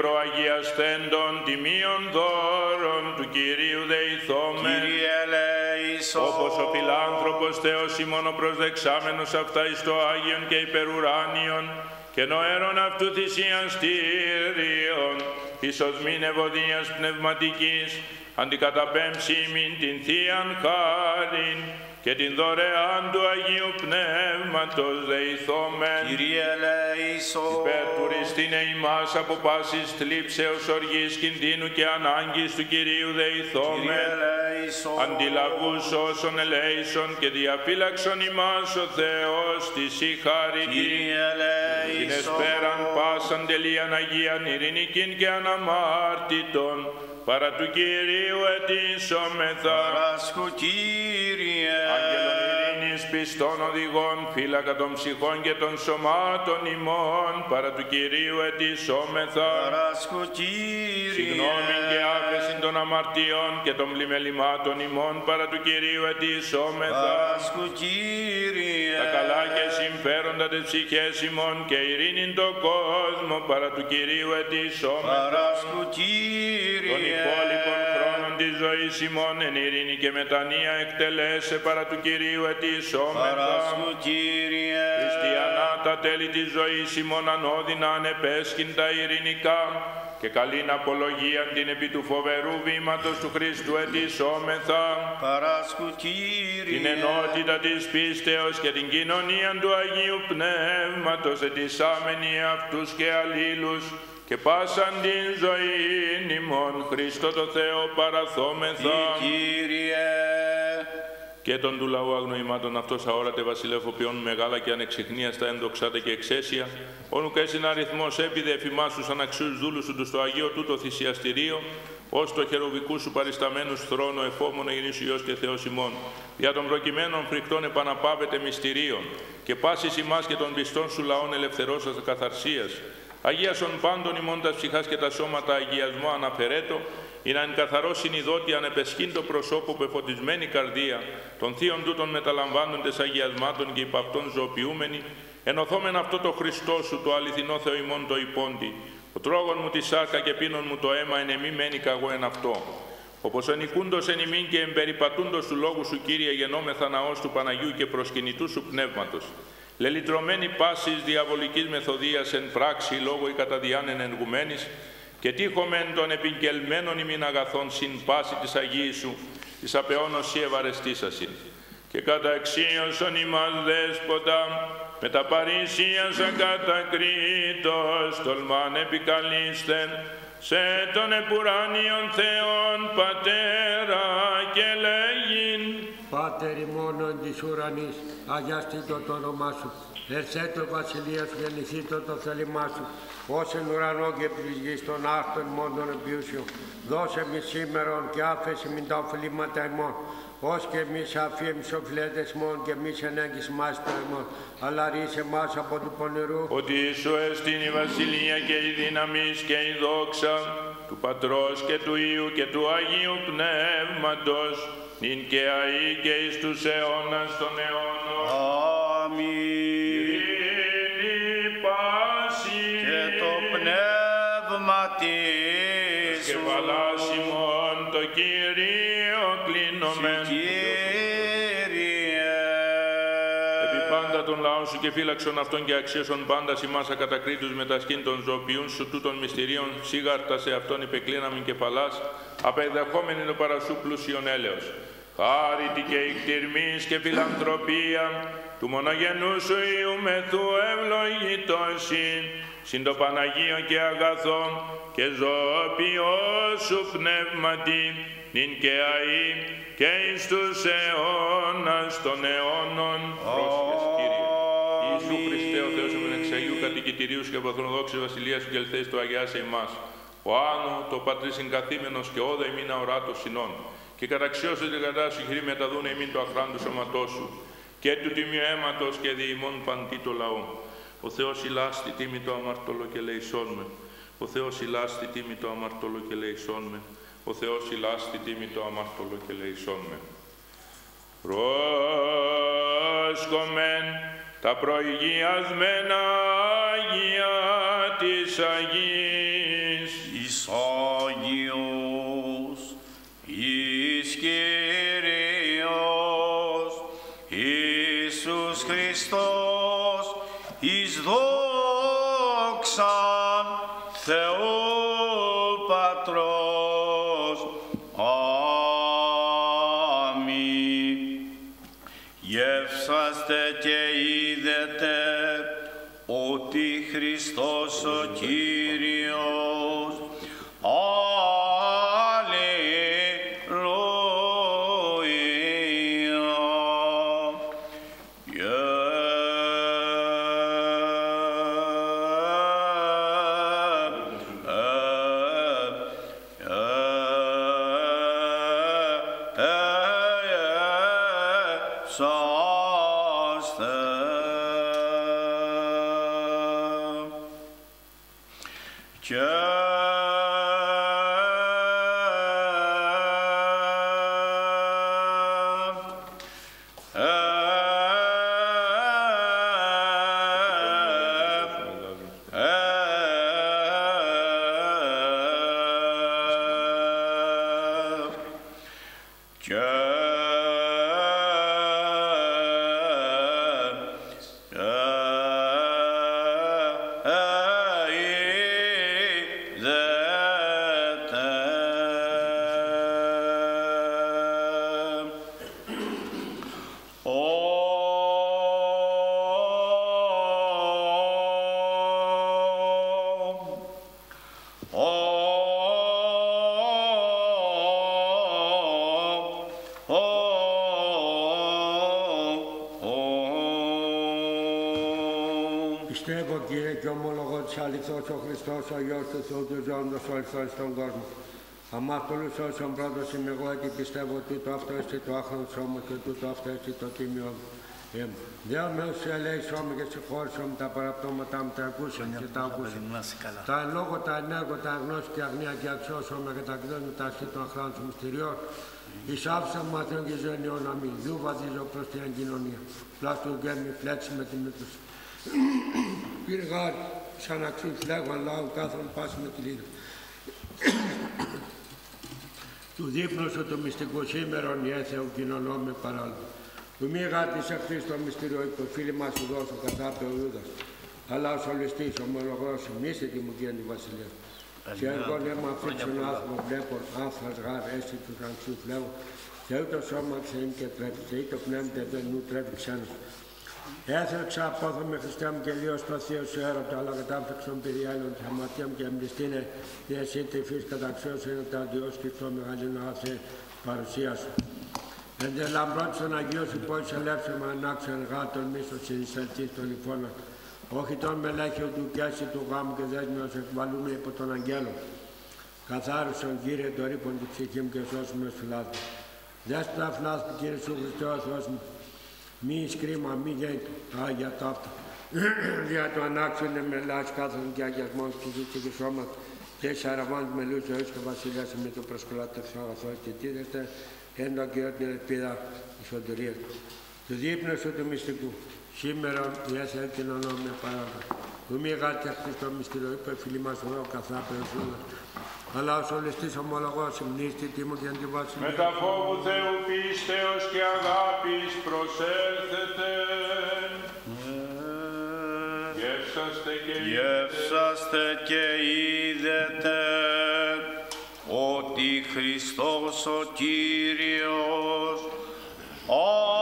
προαγιαστέντων τιμίων δώρων του Κυρίου δεηθόμεν. Κύριε ελέησον. ελέησον. όπως ο φιλάνθρωπος Θεός ημών ο προσδεξάμενος αυτά εις το Άγιον και υπερουράνιον και νοέρων αυτού θυσίαν στήριον εις οσμήν ευωδίας πνευματικής αντικαταπέμψει ημίν την Θείαν Χάριν και την δωρεάν του Αγίου Πνεύματος δεηθόμεν Κύριε ελέησον. υπέρ τουριστήνε ημάς από πάσης θλίψεως οργής κινδύνου και ανάγκης του Κυρίου Κύριε δεηθόμεν ελέησον. αντιλαβούς όσων ελέησον και διαφύλαξον ημάς ο Θεός της η χάρη Κύριε την ελέησον. εσπέραν πάσαν τελείαν Αγίαν ειρηνικήν και αναμάρτητον παρά του Κυρίου ετήσομεθα Παράσκου Κύριε. Άγγελον ειρήνης πιστών οδηγών, φύλακα των ψυχών και των σωμάτων ημών, παρά του Κυρίου ετήσομεθα. Παράσκου Κύριε. Συγγνώμη και άφεση των αμαρτιών και των πλημελημάτων ημών, παρά του Κυρίου ετήσομεθα. Παράσκου Κύριε. Τα καλά και συμφέροντα της ψυχές ημών και ειρήνη το κόσμο, παρά του Κυρίου ετήσομεθα. Παράσκου Των Κύριε. υπόλοιπων χρόνων της ζωής ημών εν ειρήνη και μετανία εκτελέσε παρά του Κυρίου ετήσομεθα. Παράσκου Κύριε. Χριστιανά τα τέλη της ζωής ημών ανώδυνα ανεπέσχυντα ειρηνικά και καλήν απολογία την επί του φοβερού βήματος του Χριστού ετήσομεθα. Παράσκου Κύριε. Την ενότητα της πίστεως και την κοινωνία του Αγίου Πνεύματος ετισάμενοι αυτούς και αλλήλους και πάσαν την ζωή ημών Χριστό το Θεό παραθόμεθα. Κύριε. Και των του λαού αγνοημάτων αυτός αόρατε βασιλεύοποιών μεγάλα και ανεξιχνία στα ένδοξάτε και εξαίσια, όνου και αριθμός έπιδε εφημάς τους αναξίους δούλους σου τους στο Αγίο τούτο θυσιαστηρίο, ως το χεροβικού σου παρισταμένους θρόνο εφόμων ειρήνης Υιός και Θεός ημών, για των προκειμένων φρικτών επαναπάβεται μυστηρίων, και πάσης ημάς και των πιστών σου λαών ελευθερώσας καθαρσίας, Αγίασον πάντων ημών τα ψυχάς και τα σώματα αγιασμό αναφερέτο, ή να εν καθαρό συνειδότη ανεπεσχύν το προσώπο πεφωτισμένη καρδία, των θείων τούτων μεταλαμβάνοντες αγιασμάτων και υπ' αυτών ζωοποιούμενοι, ενωθόμεν αυτό το Χριστό σου, το αληθινό Θεό ημών το υπόντι, ο τρόγων μου τη σάρκα και πίνων μου το αίμα εν εμή μένει καγώ εν αυτό. Όπως ενικούντος εν ημίν και εμπεριπατούντος του λόγου σου, Κύριε, γεννόμεθα ναός του Παναγιού και προσκυνητού σου πνεύματος. Λελιτρωμένη πάσης διαβολικής μεθοδίας εν πράξη λόγω ή κατά διάνεν ενγουμένης και τύχομεν των επικελμένων ημιν αγαθών συν πάση της Αγίης σου, της απεώνος ή ευαρεστήσασιν. Και κατά εξίωσον ημάς δέσποτα, με τα παρησίας ακατακρίτως, τολμάν επικαλείστε, σε τον επουράνιον Θεόν Πατέρα και λέγειν, Πάτερ ημώνων της ουρανής, αγιαστήτω το όνομά σου. Ερσέτω βασιλεία σου, γεννηθήτω το θέλημά σου. Ως εν ουρανό και επί της γης των άρτων μόντων επιούσιων. Δώσε μη σήμερον και άφεση μην τα οφειλήματα ημών. Ως και εμείς αφήμς οφειλέτες μόν και εμείς ενέγγις μας το ημών. Αλλά ρίσε μας από του πονηρού. ότι σου εστίν η βασιλεία και η δύναμη και η δόξα του Πατρός και του Υιού και του Αγίου Πνεύματος, νυν και αεί και εις τους αιώνας των αιώνων. Και φύλαξον αυτών και αξίωσον πάντα ημάς ακατακρίτους με τα σκήν των ζωοποιούν σου τούτων μυστηρίων σίγαρτα σε αυτόν υπεκλίναμιν και παλάς, απεδεχόμενοι το παρασού πλούσιον έλεος. Χάρητη και εκτιρμής και φιλανθρωπία του μονογενού σου Υιού μεθού ευλογητώσει, συν το Παναγίο και αγαθό και ζωοποιός σου πνεύματι, νυν και αεί και εις τους αιώνας των αιώνων. Πρόσχες, κατοικητηρίου σου και αποθροδόξης βασιλείας σου και ελθές του Αγιάσε ημάς. Ο Άνω, το πατρί συγκαθήμενος και όδα ημίν αοράτος συνών. Και καταξιώσε την κατά σου χειρή μεταδούνε ημίν το αχράντου σώματός σου. Και του τιμίου αίματος και δι' ημών παντή το λαό. Ο Θεός ηλάστη τίμη το αμαρτωλό και λέησόν με. Ο Θεός ηλάστη τίμη το αμαρτωλό και λέησόν με. Ο Θεός ηλάστη τίμη το αμαρτωλό και λέησόν με. Πρόσκομεν τα προηγιασμένα Άγια της Αγίας. Ομολογώ της αληθώς ο Χριστός ο Υιός του Θεού του ζώντος ο ορθός στον κόσμο. Αμάχολους όσων πρώτος είμαι εγώ ότι πιστεύω ότι το αυτό έτσι το άχρον σώμα και τούτο αυτό έτσι το τίμιο μου. Ε, Δεό με όσους ελέη σώμα και συγχώρησο μου τα παραπτώματά μου τα ακούσαν και τα ακούσαν. Τα εν λόγω, τα ενέργο, τα αγνώση και αγνία και αξιώσωμα και τα εκδόνου τα αρχή των αχράντων σου μυστηριών. Εις άφησα μου μαθαίων και ζωενιών να μην δου βαδίζω προς την κοινωνία. Πλάστο γκέμι φλέξει με την μύτωση. Πύργαρ, σαν αξίου φλέγων λαού κάθον πάση με τη λίδα. του δείπνου σου του μυστικού σήμερον η έθεο κοινωνώ με παράλληλο. Του μη γάτης εχθείς το μυστήριο υποφίλη μας σου δώσω καθάπε ο Ιούδας. Αλλά ο σολιστής ομολογός μίσε τη μου γέννη βασιλεία. Και εγώ λέμα αφήξον άθμο βλέπω άνθρας γάρ έσυ του αξίου φλέγου. Και ούτω σώμα ξένη και τρέπει και ούτω πνεύμτε δεν νου τρέπει ξένος. Έθρεξα απόθω με Χριστέ μου και λίγο στο θείο σου έρωτα, αλλά κατάφεξον πυριάλων τη αμαρτία μου και εμπιστήνε τη εσύ τυφής καταξιός είναι τα Διός και το μεγαλύνο άθε παρουσία σου. Εν τε λαμπρότη των Αγίων σου πώς ελεύσεμα ανάξεν γάτων μίσος συνεισελτής των λιφώνων. Όχι τον μελέχιο του κέσι του γάμου και δέσμιος εκβαλούμε υπό τον αγγέλο. Καθάρισον Κύριε το ρήπον του ψυχή μου και σώσουμε σφυλάτου. Δέσποτα φλάσπη Κύριε σου Χριστέ ο Θεός μου, μη σκρίμα, μη γέννη, Άγια ταύτα. Δια το ανάξονε με λάς κάθον και αγιασμός ψυχής και σώματος και σαραβάντ με λούς ζωής και βασιλιάς με το προσκολάτευσε αγαθός και τίδεστε εν το Κύριο την ελπίδα της σωτηρίας. Του δείπνου σου του μυστικού, σήμερα η έσα την ονόμια παράγοντα. Του μη γάτη αυτής το μυστήριο, είπε φίλοι μας ο καθά περισσούλα. Αλλά ο σολιστής ομολογός υμνίστη τίμου και αντιβάσιλε. Με τα φόβου Θεού πίστεως και αγάπης προσέλθετε. Γεύσαστε και Γεύσαστε και είδετε ότι Χριστός ο Κύριος Αλληλούια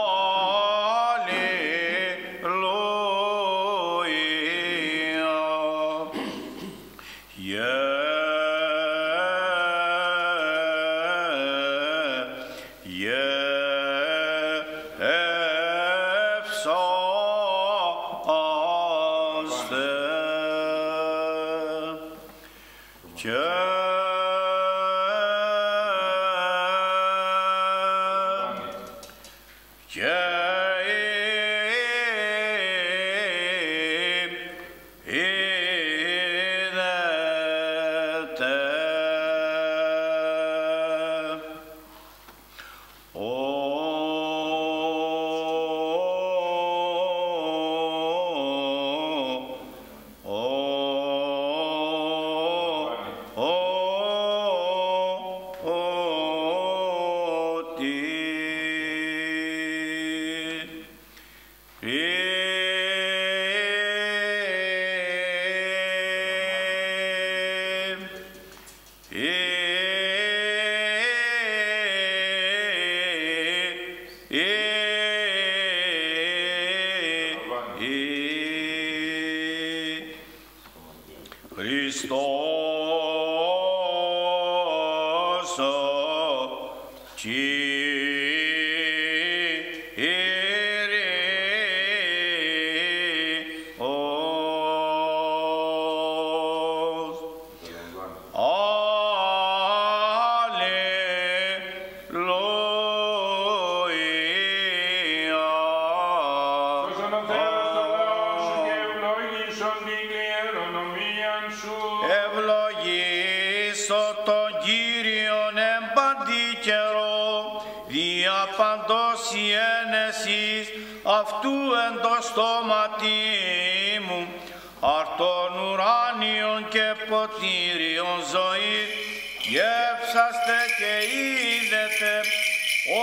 γεύσαστε και είδετε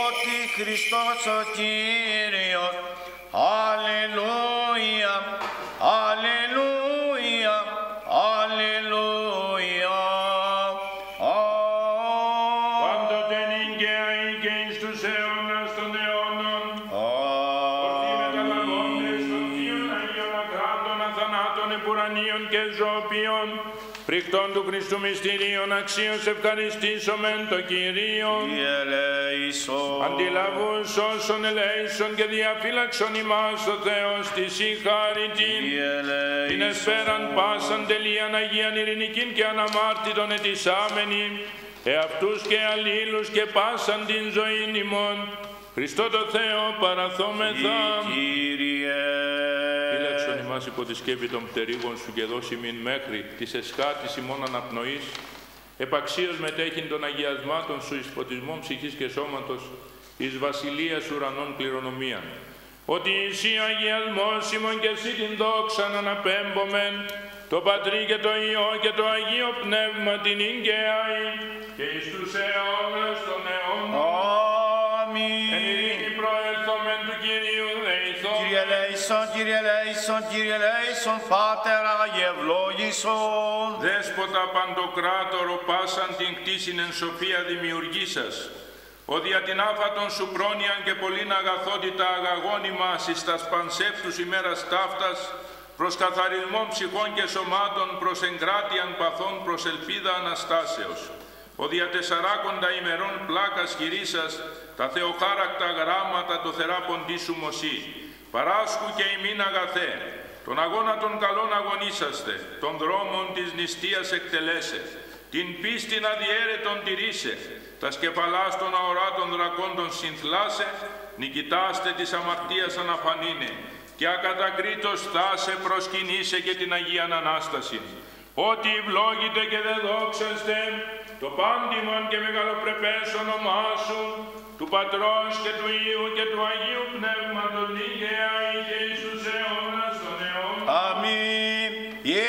ότι Χριστός ο Κύριος, Αλληλούια, Αλληλούια, φρικτών του Χριστού μυστηρίων αξίως ευχαριστήσομεν το Κυρίο. Διελέησον. Αντιλαβούς όσων ελέησον και διαφύλαξον ημάς ο Θεός της συγχαρητήν. Την εσφαίραν πάσαν τελείαν Αγίαν ειρηνικήν και αναμάρτητον ετισάμενη, εαυτούς και αλλήλους και πάσαν την ζωήν ημών. Χριστό το Θεό παραθόμεθα. Κύριε. Φύλαξον ημάς υπό τη σκέπη των πτερίγων σου και δώσει μην μέχρι της εσχάτης ημών αναπνοής, επαξίως μετέχειν των αγιασμάτων σου εις φωτισμόν ψυχής και σώματος, εις βασιλείας ουρανών κληρονομία. Ότι εσύ αγιασμός ημών και εσύ την δόξα να αναπέμπομεν, το Πατρί και το Υιό και το Αγίο Πνεύμα την Ίγκαιαη και εις τους αιώνας των αιώνων. Κύριε Λέησον, Κύριε Λέησον, Κύριε Λέησον, Πάτερ αγευλόγησον. Δέσποτα παντοκράτορο πάσαν την κτίσιν εν σοφία δημιουργήσας, ο δια την άφατον σου πρόνοιαν και πολλήν αγαθότητα αγαγόνιμα εις τας πανσεύτους ημέρας ταύτας, προς καθαρισμόν ψυχών και σωμάτων, προς εγκράτιαν παθών, προς ελπίδα Αναστάσεως. Ο δια τεσσαράκοντα ημερών πλάκας χειρίσας, τα θεοχάρακτα γράμματα το θεράπον τη σου μωσή. Παράσκου και ημίν αγαθέ, τον αγώνα των καλών αγωνίσαστε, των δρόμων της νηστείας εκτελέσε, την πίστην αδιέρετον τηρήσε, τα σκεφαλάς των αοράτων δρακόντων συνθλάσε, νικητάστε της αμαρτίας αναφανίνε, και ακατακρίτως θάσε προσκυνήσε και την Αγίαν Ανάσταση. Ότι ευλόγητε και δε δόξαστε, το πάντιμον και μεγαλοπρεπές όνομά σου, του Πατρός και του Υιού και του Αγίου Πνεύματος νύχαια και εις τους αιώνας των αιώνων. Αμήν. Ή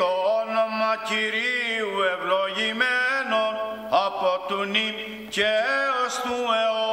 το όνομα Κυρίου ευλογημένον από του νυ και ως του αιώνα.